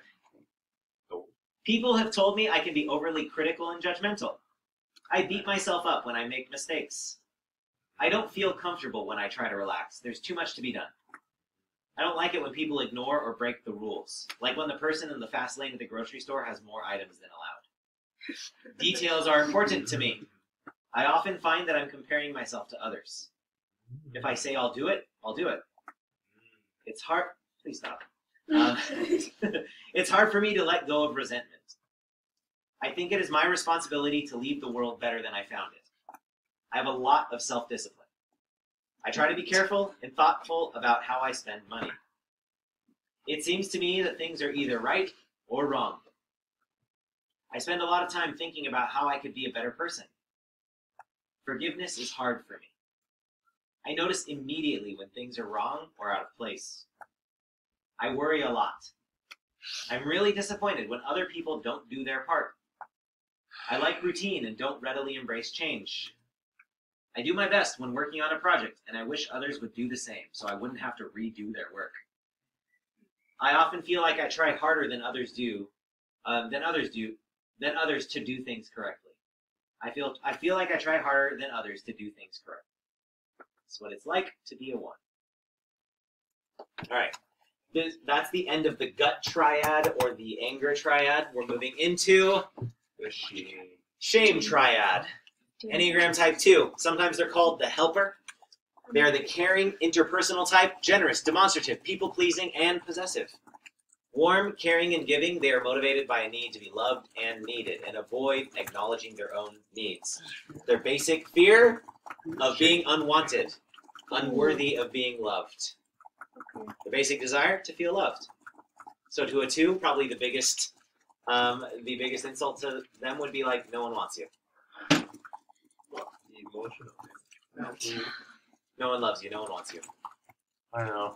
A: People have told me I can be overly critical and judgmental. I beat myself up when I make mistakes. I don't feel comfortable when I try to relax. There's too much to be done. I don't like it when people ignore or break the rules, like when the person in the fast lane at the grocery store has more items than allowed. Details are important to me. I often find that I'm comparing myself to others. If I say I'll do it, I'll do it. It's hard. Please stop. Um, it's hard for me to let go of resentment. I think it is my responsibility to leave the world better than I found it. I have a lot of self discipline. I try to be careful and thoughtful about how I spend money. It seems to me that things are either right or wrong. I spend a lot of time thinking about how I could be a better person. Forgiveness is hard for me. I notice immediately when things are wrong or out of place. I worry a lot. I'm really disappointed when other people don't do their part. I like routine and don't readily embrace change. I do my best when working on a project, and I wish others would do the same so I wouldn't have to redo their work. I often feel like I try harder than others do, um, than others do, than others to do things correctly. I feel I feel like I try harder than others to do things correctly. That's what it's like to be a one. All right, this, that's the end of the gut triad or the anger triad. We're moving into the shame triad. Enneagram type 2. Sometimes they're called the helper. They are the caring, interpersonal type, generous, demonstrative, people pleasing, and possessive. Warm, caring, and giving, they are motivated by a need to be loved and needed and avoid acknowledging their own needs. Their basic fear of being unwanted, unworthy of being loved. The basic desire to feel loved. So to a two, probably the biggest, um, the biggest insult to them would be like, no one wants you.
B: Emotional.
A: No one loves you. No one wants you.
E: I know.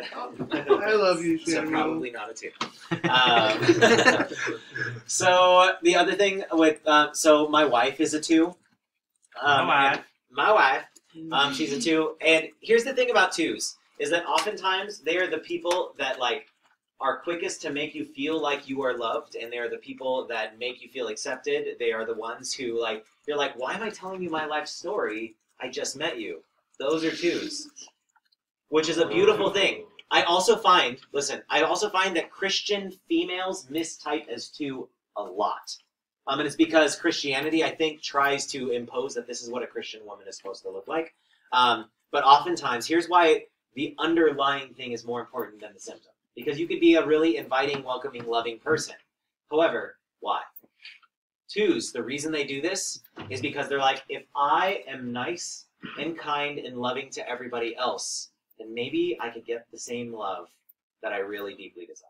C: I love you,
A: So probably not a two. Um, so the other thing with um, so my wife is a two. Um,
E: My wife.
A: My wife. Um, she's a two. And here's the thing about twos is that oftentimes they are the people that like are quickest to make you feel like you are loved, and they are the people that make you feel accepted. They are the ones who like you're like, why am I telling you my life story? I just met you. Those are twos, which is a beautiful thing. I also find, listen, I also find that Christian females mistype as two a lot. Um, and it's because Christianity, I think, tries to impose that this is what a Christian woman is supposed to look like. Um, but oftentimes, here's why the underlying thing is more important than the symptom. Because you could be a really inviting, welcoming, loving person. However, why? Twos, the reason they do this is because they're like, if I am nice and kind and loving to everybody else, then maybe I could get the same love that I really deeply desire.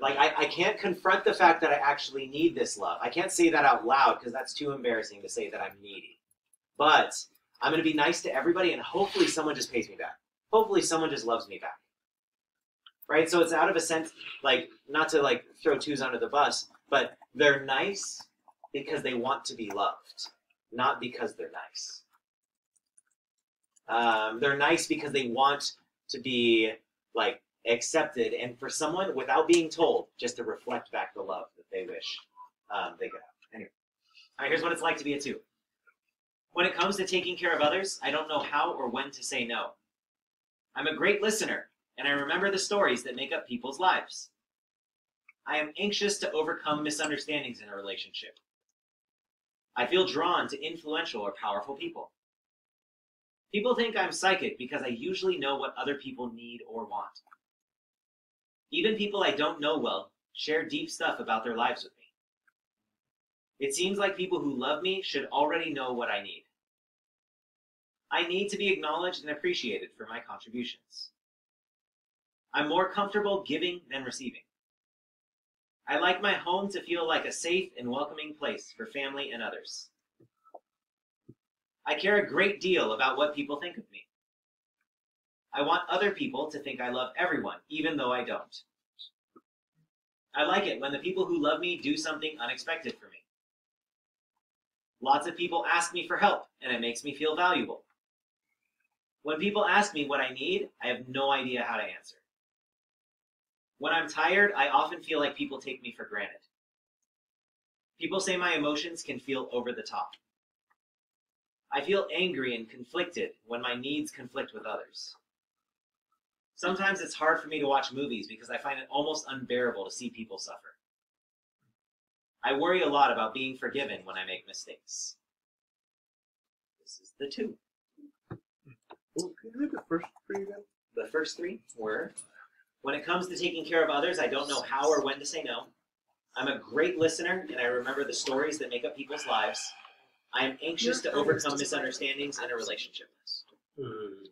A: Like, I, I can't confront the fact that I actually need this love. I can't say that out loud because that's too embarrassing to say that I'm needy. But I'm going to be nice to everybody and hopefully someone just pays me back. Hopefully someone just loves me back. Right? So it's out of a sense, like, not to like throw twos under the bus, but they're nice because they want to be loved, not because they're nice. Um, they're nice because they want to be like accepted, and for someone without being told, just to reflect back the love that they wish um, they could have. Anyway, all right. Here's what it's like to be a two. When it comes to taking care of others, I don't know how or when to say no. I'm a great listener, and I remember the stories that make up people's lives. I am anxious to overcome misunderstandings in a relationship. I feel drawn to influential or powerful people. People think I'm psychic because I usually know what other people need or want. Even people I don't know well share deep stuff about their lives with me. It seems like people who love me should already know what I need. I need to be acknowledged and appreciated for my contributions. I'm more comfortable giving than receiving. I like my home to feel like a safe and welcoming place for family and others. I care a great deal about what people think of me. I want other people to think I love everyone, even though I don't. I like it when the people who love me do something unexpected for me. Lots of people ask me for help, and it makes me feel valuable. When people ask me what I need, I have no idea how to answer. When I'm tired, I often feel like people take me for granted. People say my emotions can feel over the top. I feel angry and conflicted when my needs conflict with others. Sometimes it's hard for me to watch movies because I find it almost unbearable to see people suffer. I worry a lot about being forgiven when I make mistakes. This is the two.
C: Well, can you read the first three again?
A: The first three were When it comes to taking care of others, I don't know how or when to say no. I'm a great listener and I remember the stories that make up people's lives. I am anxious to overcome misunderstandings in a relationship. Hmm.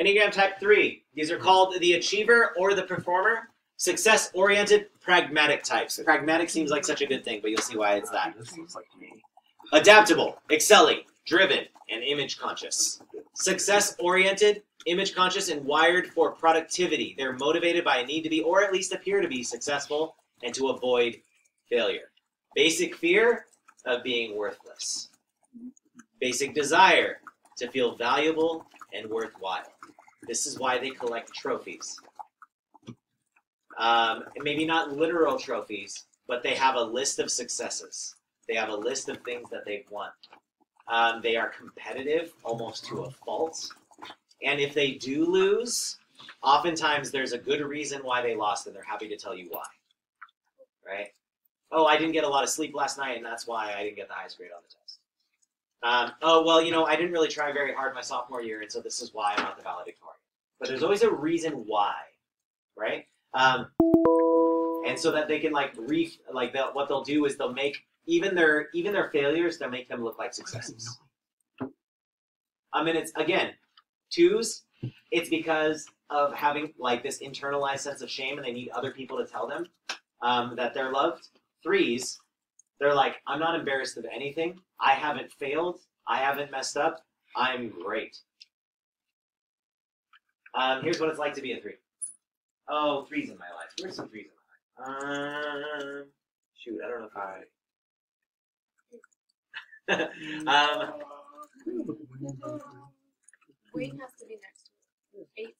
A: Enneagram type 3. These are called the achiever or the performer. Success oriented, pragmatic types. Pragmatic seems like such a good thing, but you'll see why it's that.
C: This looks like me.
A: Adaptable, excelling, driven, and image conscious. Success oriented, image conscious, and wired for productivity. They're motivated by a need to be, or at least appear to be, successful and to avoid failure. Basic fear of being worthless. Basic desire to feel valuable and worthwhile. This is why they collect trophies. Um, maybe not literal trophies, but they have a list of successes. They have a list of things that they've won. Um, they are competitive almost to a fault. And if they do lose, oftentimes there's a good reason why they lost, and they're happy to tell you why. Right? Oh, I didn't get a lot of sleep last night, and that's why I didn't get the highest grade on the test. Um, oh, well, you know, I didn't really try very hard my sophomore year, and so this is why I'm not the valedictorian. But there's always a reason why, right? Um, and so that they can like re like they'll, what they'll do is they'll make even their even their failures they'll make them look like successes. I mean, it's again twos. It's because of having like this internalized sense of shame, and they need other people to tell them um, that they're loved. Threes, they're like, I'm not embarrassed of anything. I haven't failed. I haven't messed up. I'm great. Um, here's what it's like to be a three. Oh, threes in my life. Where's some threes in my life? Um, shoot, I don't know if I. um,
D: Wing has to be next to it. Eight.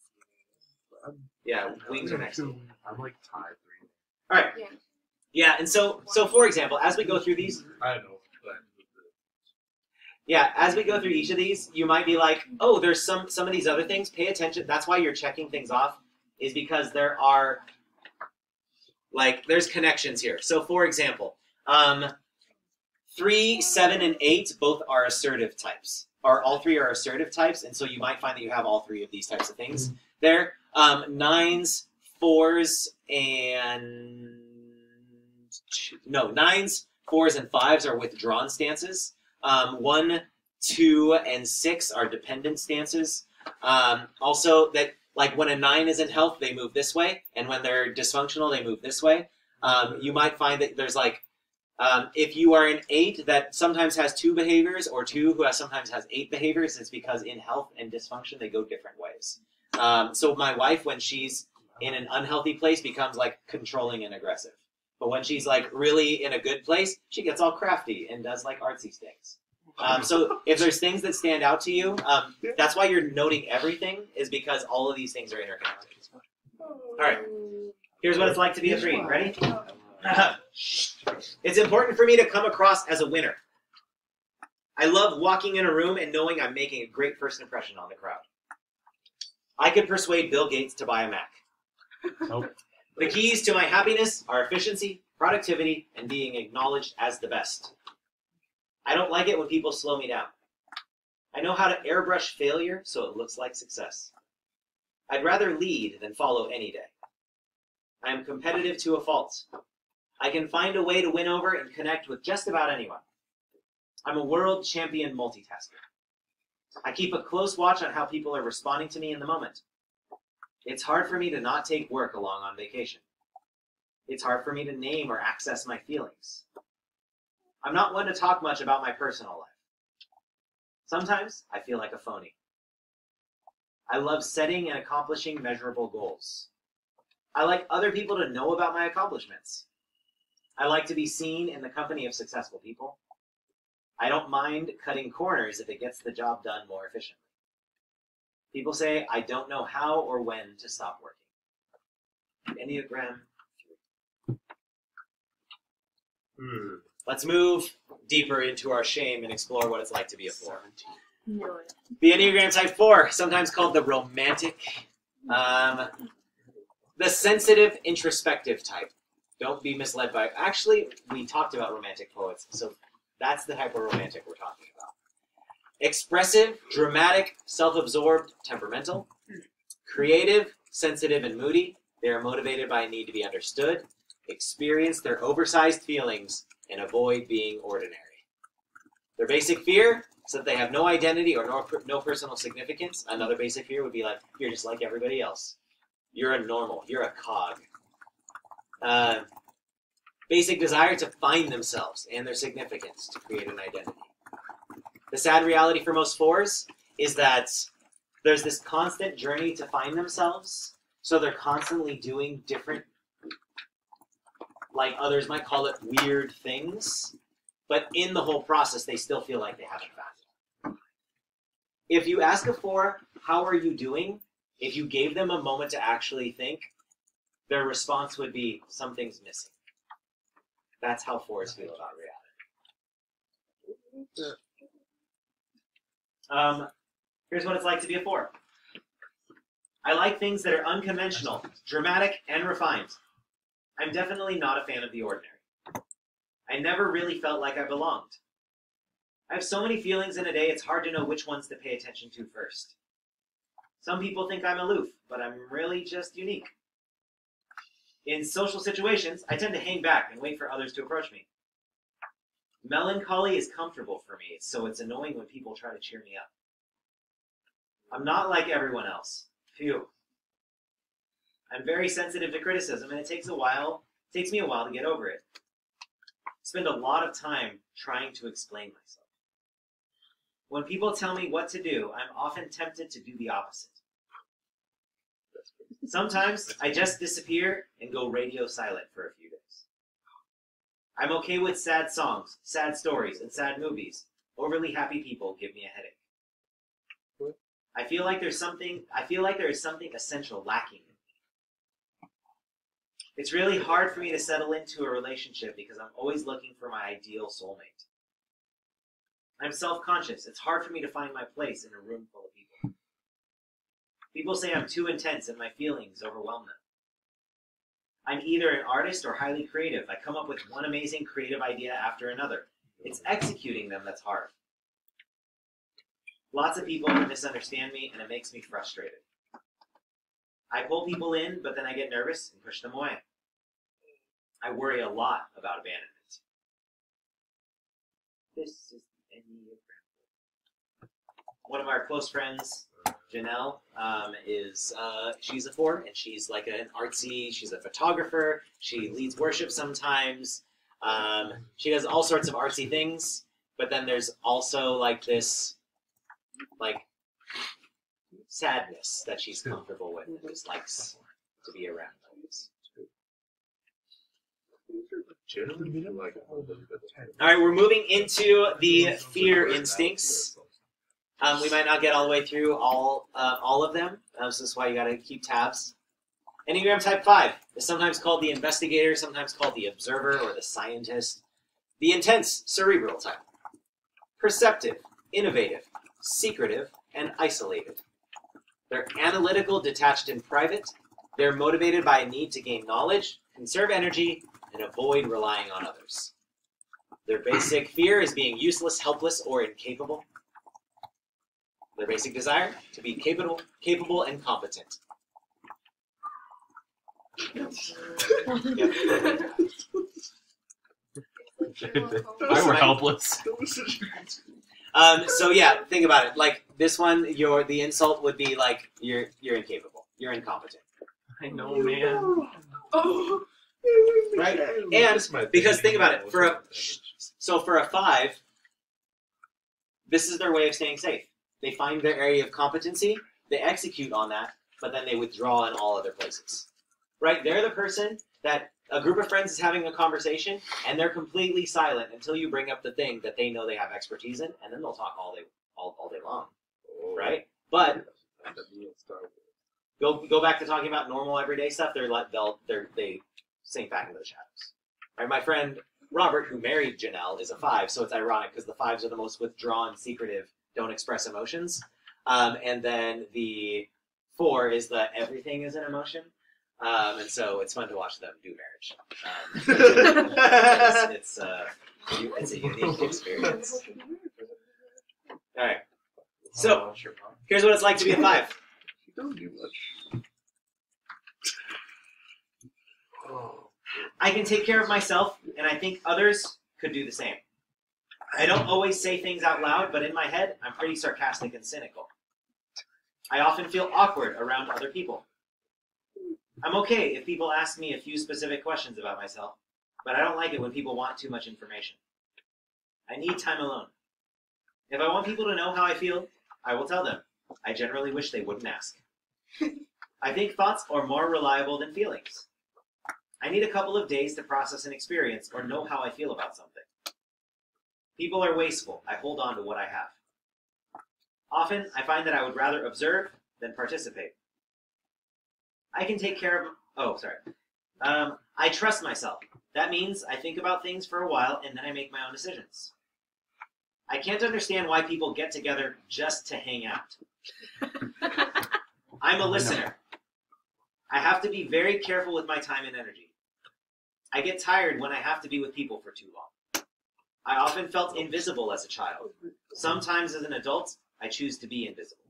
A: yeah, wings are next. to me.
E: I'm like tied three.
A: All right.
D: Yeah.
A: Yeah, and so so for example, as we go through these,
E: I don't know.
A: Yeah, as we go through each of these, you might be like, oh, there's some some of these other things. Pay attention. That's why you're checking things off, is because there are like there's connections here. So for example, um, three, seven, and eight both are assertive types. Or all three are assertive types, and so you might find that you have all three of these types of things there. Um, nines, fours, and two- no nines, fours, and fives are withdrawn stances. Um, one, two, and six are dependent stances. Um, also, that like when a nine is in health, they move this way, and when they're dysfunctional, they move this way. Um, you might find that there's like um, if you are an eight that sometimes has two behaviors, or two who has, sometimes has eight behaviors, it's because in health and dysfunction they go different ways. Um, so my wife, when she's in an unhealthy place, becomes like controlling and aggressive. But when she's like really in a good place, she gets all crafty and does like artsy things. Um, so if there's things that stand out to you, um, that's why you're noting everything, is because all of these things are interconnected. All right. Here's what it's like to be a three. Ready? it's important for me to come across as a winner. I love walking in a room and knowing I'm making a great first impression on the crowd. I could persuade Bill Gates to buy a Mac.
E: Nope.
A: The keys to my happiness are efficiency, productivity, and being acknowledged as the best. I don't like it when people slow me down. I know how to airbrush failure so it looks like success. I'd rather lead than follow any day. I am competitive to a fault. I can find a way to win over and connect with just about anyone. I'm a world champion multitasker. I keep a close watch on how people are responding to me in the moment. It's hard for me to not take work along on vacation. It's hard for me to name or access my feelings. I'm not one to talk much about my personal life. Sometimes I feel like a phony. I love setting and accomplishing measurable goals. I like other people to know about my accomplishments. I like to be seen in the company of successful people. I don't mind cutting corners if it gets the job done more efficiently. People say I don't know how or when to stop working. Enneagram
E: Hmm.
A: Let's move deeper into our shame and explore what it's like to be a four.
D: Knew it.
A: The Enneagram Type 4, sometimes called the romantic, um, the sensitive, introspective type. Don't be misled by. Actually, we talked about romantic poets, so that's the type of romantic we're talking about. Expressive, dramatic, self absorbed, temperamental. Creative, sensitive, and moody. They are motivated by a need to be understood, experience their oversized feelings, and avoid being ordinary. Their basic fear is that they have no identity or no, no personal significance. Another basic fear would be like, you're just like everybody else. You're a normal, you're a cog. Uh, basic desire to find themselves and their significance to create an identity. The sad reality for most fours is that there's this constant journey to find themselves, so they're constantly doing different, like others might call it weird things, but in the whole process, they still feel like they haven't found it. If you ask a four, how are you doing? If you gave them a moment to actually think, their response would be, something's missing. That's how fours feel about reality. Um, here's what it's like to be a four. I like things that are unconventional, dramatic, and refined. I'm definitely not a fan of the ordinary. I never really felt like I belonged. I have so many feelings in a day, it's hard to know which ones to pay attention to first. Some people think I'm aloof, but I'm really just unique. In social situations, I tend to hang back and wait for others to approach me. Melancholy is comfortable for me, so it's annoying when people try to cheer me up. I'm not like everyone else. Phew. I'm very sensitive to criticism, and it takes a while. Takes me a while to get over it. Spend a lot of time trying to explain myself. When people tell me what to do, I'm often tempted to do the opposite. Sometimes I just disappear and go radio silent for a few days. I'm okay with sad songs, sad stories, and sad movies. Overly happy people give me a headache. I feel like there's something I feel like there is something essential lacking in me. It's really hard for me to settle into a relationship because I'm always looking for my ideal soulmate. I'm self-conscious. It's hard for me to find my place in a room full of people. People say I'm too intense and my feelings overwhelm them. I'm either an artist or highly creative. I come up with one amazing creative idea after another. It's executing them that's hard. Lots of people misunderstand me and it makes me frustrated. I pull people in, but then I get nervous and push them away. I worry a lot about abandonment. This is the Enneagram. One of our close friends, Janelle, um, is uh, she's a four, and she's like an artsy. She's a photographer. She leads worship sometimes. Um, she does all sorts of artsy things. But then there's also like this, like sadness that she's comfortable with and just likes to be around. always.
E: Generally, like
A: All right, we're moving into the fear instincts. Um, we might not get all the way through all uh, all of them. Uh, so this is why you got to keep tabs. Enneagram Type Five is sometimes called the investigator, sometimes called the observer or the scientist. The intense cerebral type, perceptive, innovative, secretive, and isolated. They're analytical, detached, and private. They're motivated by a need to gain knowledge, conserve energy, and avoid relying on others. Their basic fear is being useless, helpless, or incapable. Their basic desire to be capable, capable and competent.
E: I were helpless.
A: Um, so yeah, think about it. Like this one, your the insult would be like you're you're incapable, you're incompetent,
E: I know, man.
A: right? And because think about it, for a so for a five, this is their way of staying safe. They find their area of competency, they execute on that, but then they withdraw in all other places. Right? They're the person that a group of friends is having a conversation and they're completely silent until you bring up the thing that they know they have expertise in, and then they'll talk all day all, all day long. Right? But go go back to talking about normal everyday stuff. They're like they'll they're they sink back into the shadows. Right? My friend Robert, who married Janelle, is a five, so it's ironic because the fives are the most withdrawn, secretive, don't express emotions. Um, and then the four is the everything is an emotion. Um, and so it's fun to watch them do marriage. Um, it's it's, uh, it's a unique experience. All right, so here's what it's like to be a five.
C: Don't do much.
A: I can take care of myself, and I think others could do the same. I don't always say things out loud, but in my head, I'm pretty sarcastic and cynical. I often feel awkward around other people. I'm okay if people ask me a few specific questions about myself, but I don't like it when people want too much information. I need time alone. If I want people to know how I feel, I will tell them. I generally wish they wouldn't ask. I think thoughts are more reliable than feelings. I need a couple of days to process an experience or know how I feel about something. People are wasteful. I hold on to what I have. Often, I find that I would rather observe than participate. I can take care of. Oh, sorry. Um, I trust myself. That means I think about things for a while and then I make my own decisions. I can't understand why people get together just to hang out. I'm a listener. I have to be very careful with my time and energy. I get tired when I have to be with people for too long. I often felt invisible as a child. Sometimes as an adult, I choose to be invisible.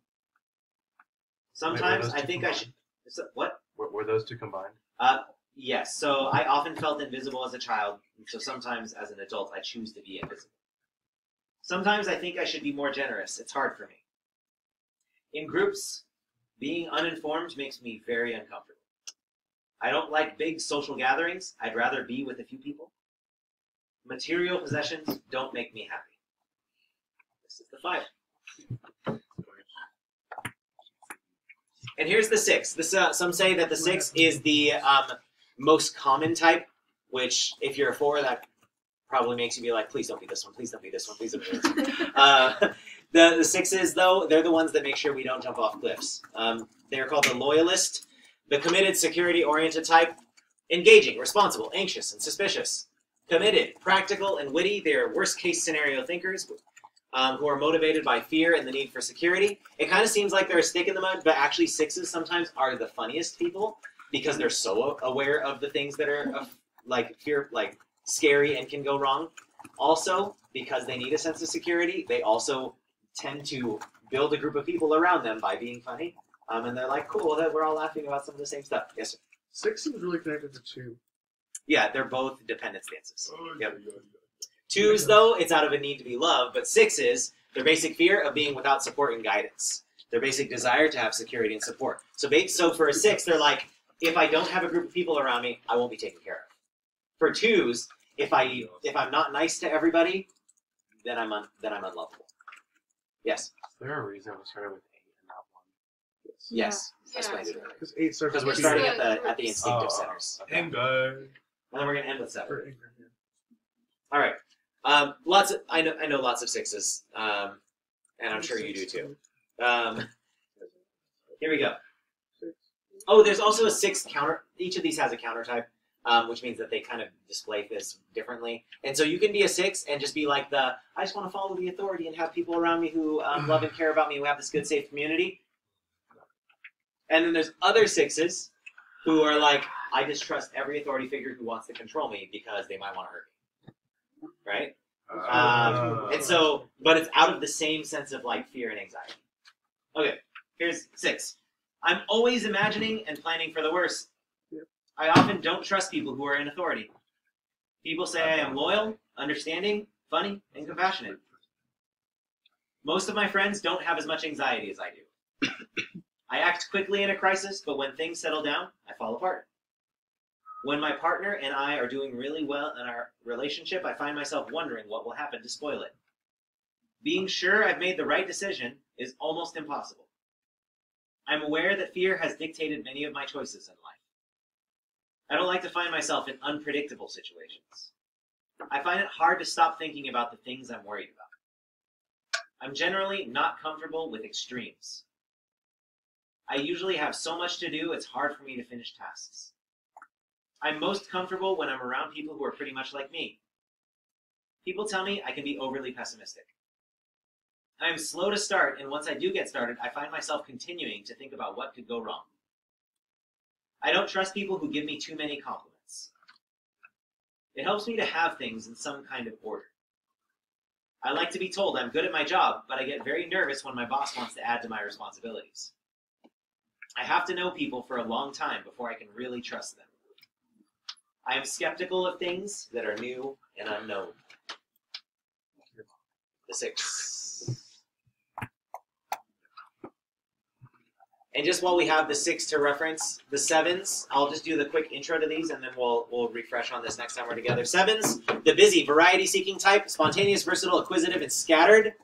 A: Sometimes I think I should. What?
E: Were, were those two combined?
A: Uh, yes. So I often felt invisible as a child. So sometimes as an adult, I choose to be invisible. Sometimes I think I should be more generous. It's hard for me. In groups, being uninformed makes me very uncomfortable. I don't like big social gatherings. I'd rather be with a few people. Material possessions don't make me happy. This is the five. And here's the six. This uh, some say that the six is the um, most common type, which if you're a four, that probably makes you be like, please don't be this one, please don't be this one, please don't be this one. uh, the the sixes though, they're the ones that make sure we don't jump off cliffs. Um, they're called the loyalist, the committed, security-oriented type, engaging, responsible, anxious, and suspicious. Committed, practical, and witty. They're worst-case scenario thinkers. Um, who are motivated by fear and the need for security. It kind of seems like they're a stick in the mud, but actually sixes sometimes are the funniest people because they're so aware of the things that are of, like fear, like scary and can go wrong. Also, because they need a sense of security, they also tend to build a group of people around them by being funny. Um, and they're like, cool, that we're all laughing about some of the same stuff. Yes, sir.
C: Six really connected to two.
A: Yeah, they're both dependent stances. Yep. Twos, though, it's out of a need to be loved, but sixes, their basic fear of being without support and guidance. Their basic desire to have security and support. So, so for a six, they're like, if I don't have a group of people around me, I won't be taken care of. For twos, if I if I'm not nice to everybody, then I'm un, then I'm unlovable. Yes,
E: Is there a reason we started with eight and not one?
A: yes, I
G: Yeah.
A: explained it earlier.
C: Because eight starts
A: Because we're starting at
G: the
A: the at the instinctive
E: Oh,
A: centers,
E: okay.
C: Anger.
A: And then we're gonna end with seven.
C: Yeah.
A: All right. Um, lots of I know I know lots of sixes, um, and I'm sure you do too. Um, here we go. Oh, there's also a six counter. Each of these has a counter type, um, which means that they kind of display this differently. And so you can be a six and just be like the I just want to follow the authority and have people around me who um, love and care about me, who have this good, safe community. And then there's other sixes who are like I just trust every authority figure who wants to control me because they might want to hurt me, right? Um, and so, but it's out of the same sense of like fear and anxiety. Okay, here's six. I'm always imagining and planning for the worst. I often don't trust people who are in authority. People say I am loyal, understanding, funny, and compassionate. Most of my friends don't have as much anxiety as I do. I act quickly in a crisis, but when things settle down, I fall apart. When my partner and I are doing really well in our relationship, I find myself wondering what will happen to spoil it. Being sure I've made the right decision is almost impossible. I'm aware that fear has dictated many of my choices in life. I don't like to find myself in unpredictable situations. I find it hard to stop thinking about the things I'm worried about. I'm generally not comfortable with extremes. I usually have so much to do, it's hard for me to finish tasks. I'm most comfortable when I'm around people who are pretty much like me. People tell me I can be overly pessimistic. I am slow to start, and once I do get started, I find myself continuing to think about what could go wrong. I don't trust people who give me too many compliments. It helps me to have things in some kind of order. I like to be told I'm good at my job, but I get very nervous when my boss wants to add to my responsibilities. I have to know people for a long time before I can really trust them. I am skeptical of things that are new and unknown. The six. And just while we have the six to reference, the sevens, I'll just do the quick intro to these and then we'll we'll refresh on this next time we're together. Sevens, the busy, variety seeking type, spontaneous, versatile, acquisitive, and scattered.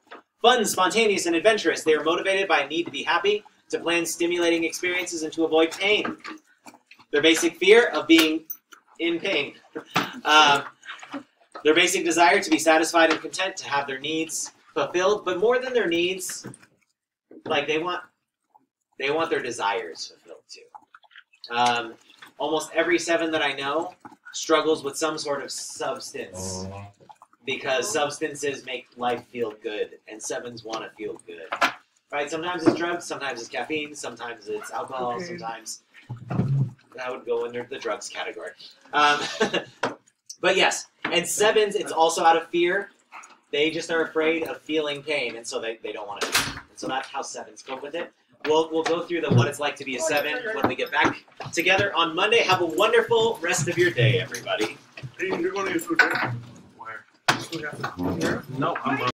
A: Fun, spontaneous, and adventurous. They are motivated by a need to be happy, to plan stimulating experiences, and to avoid pain. Their basic fear of being in pain. Um, their basic desire to be satisfied and content, to have their needs fulfilled, but more than their needs, like they want they want their desires fulfilled too. Um, almost every seven that I know struggles with some sort of substance because substances make life feel good, and sevens want to feel good. Right? Sometimes it's drugs, sometimes it's caffeine, sometimes it's alcohol,
C: Okay.
A: sometimes that would go under the drugs category. Um, but yes, and sevens, it's also out of fear. They just are afraid of feeling pain, and so they, they don't want to. And so that's how sevens cope with it. We'll, we'll go through the what it's like to be a seven when we get back together on Monday. Have a wonderful rest of your day, everybody.
C: Hey, you're going to your food, right?
E: Where? No, I'm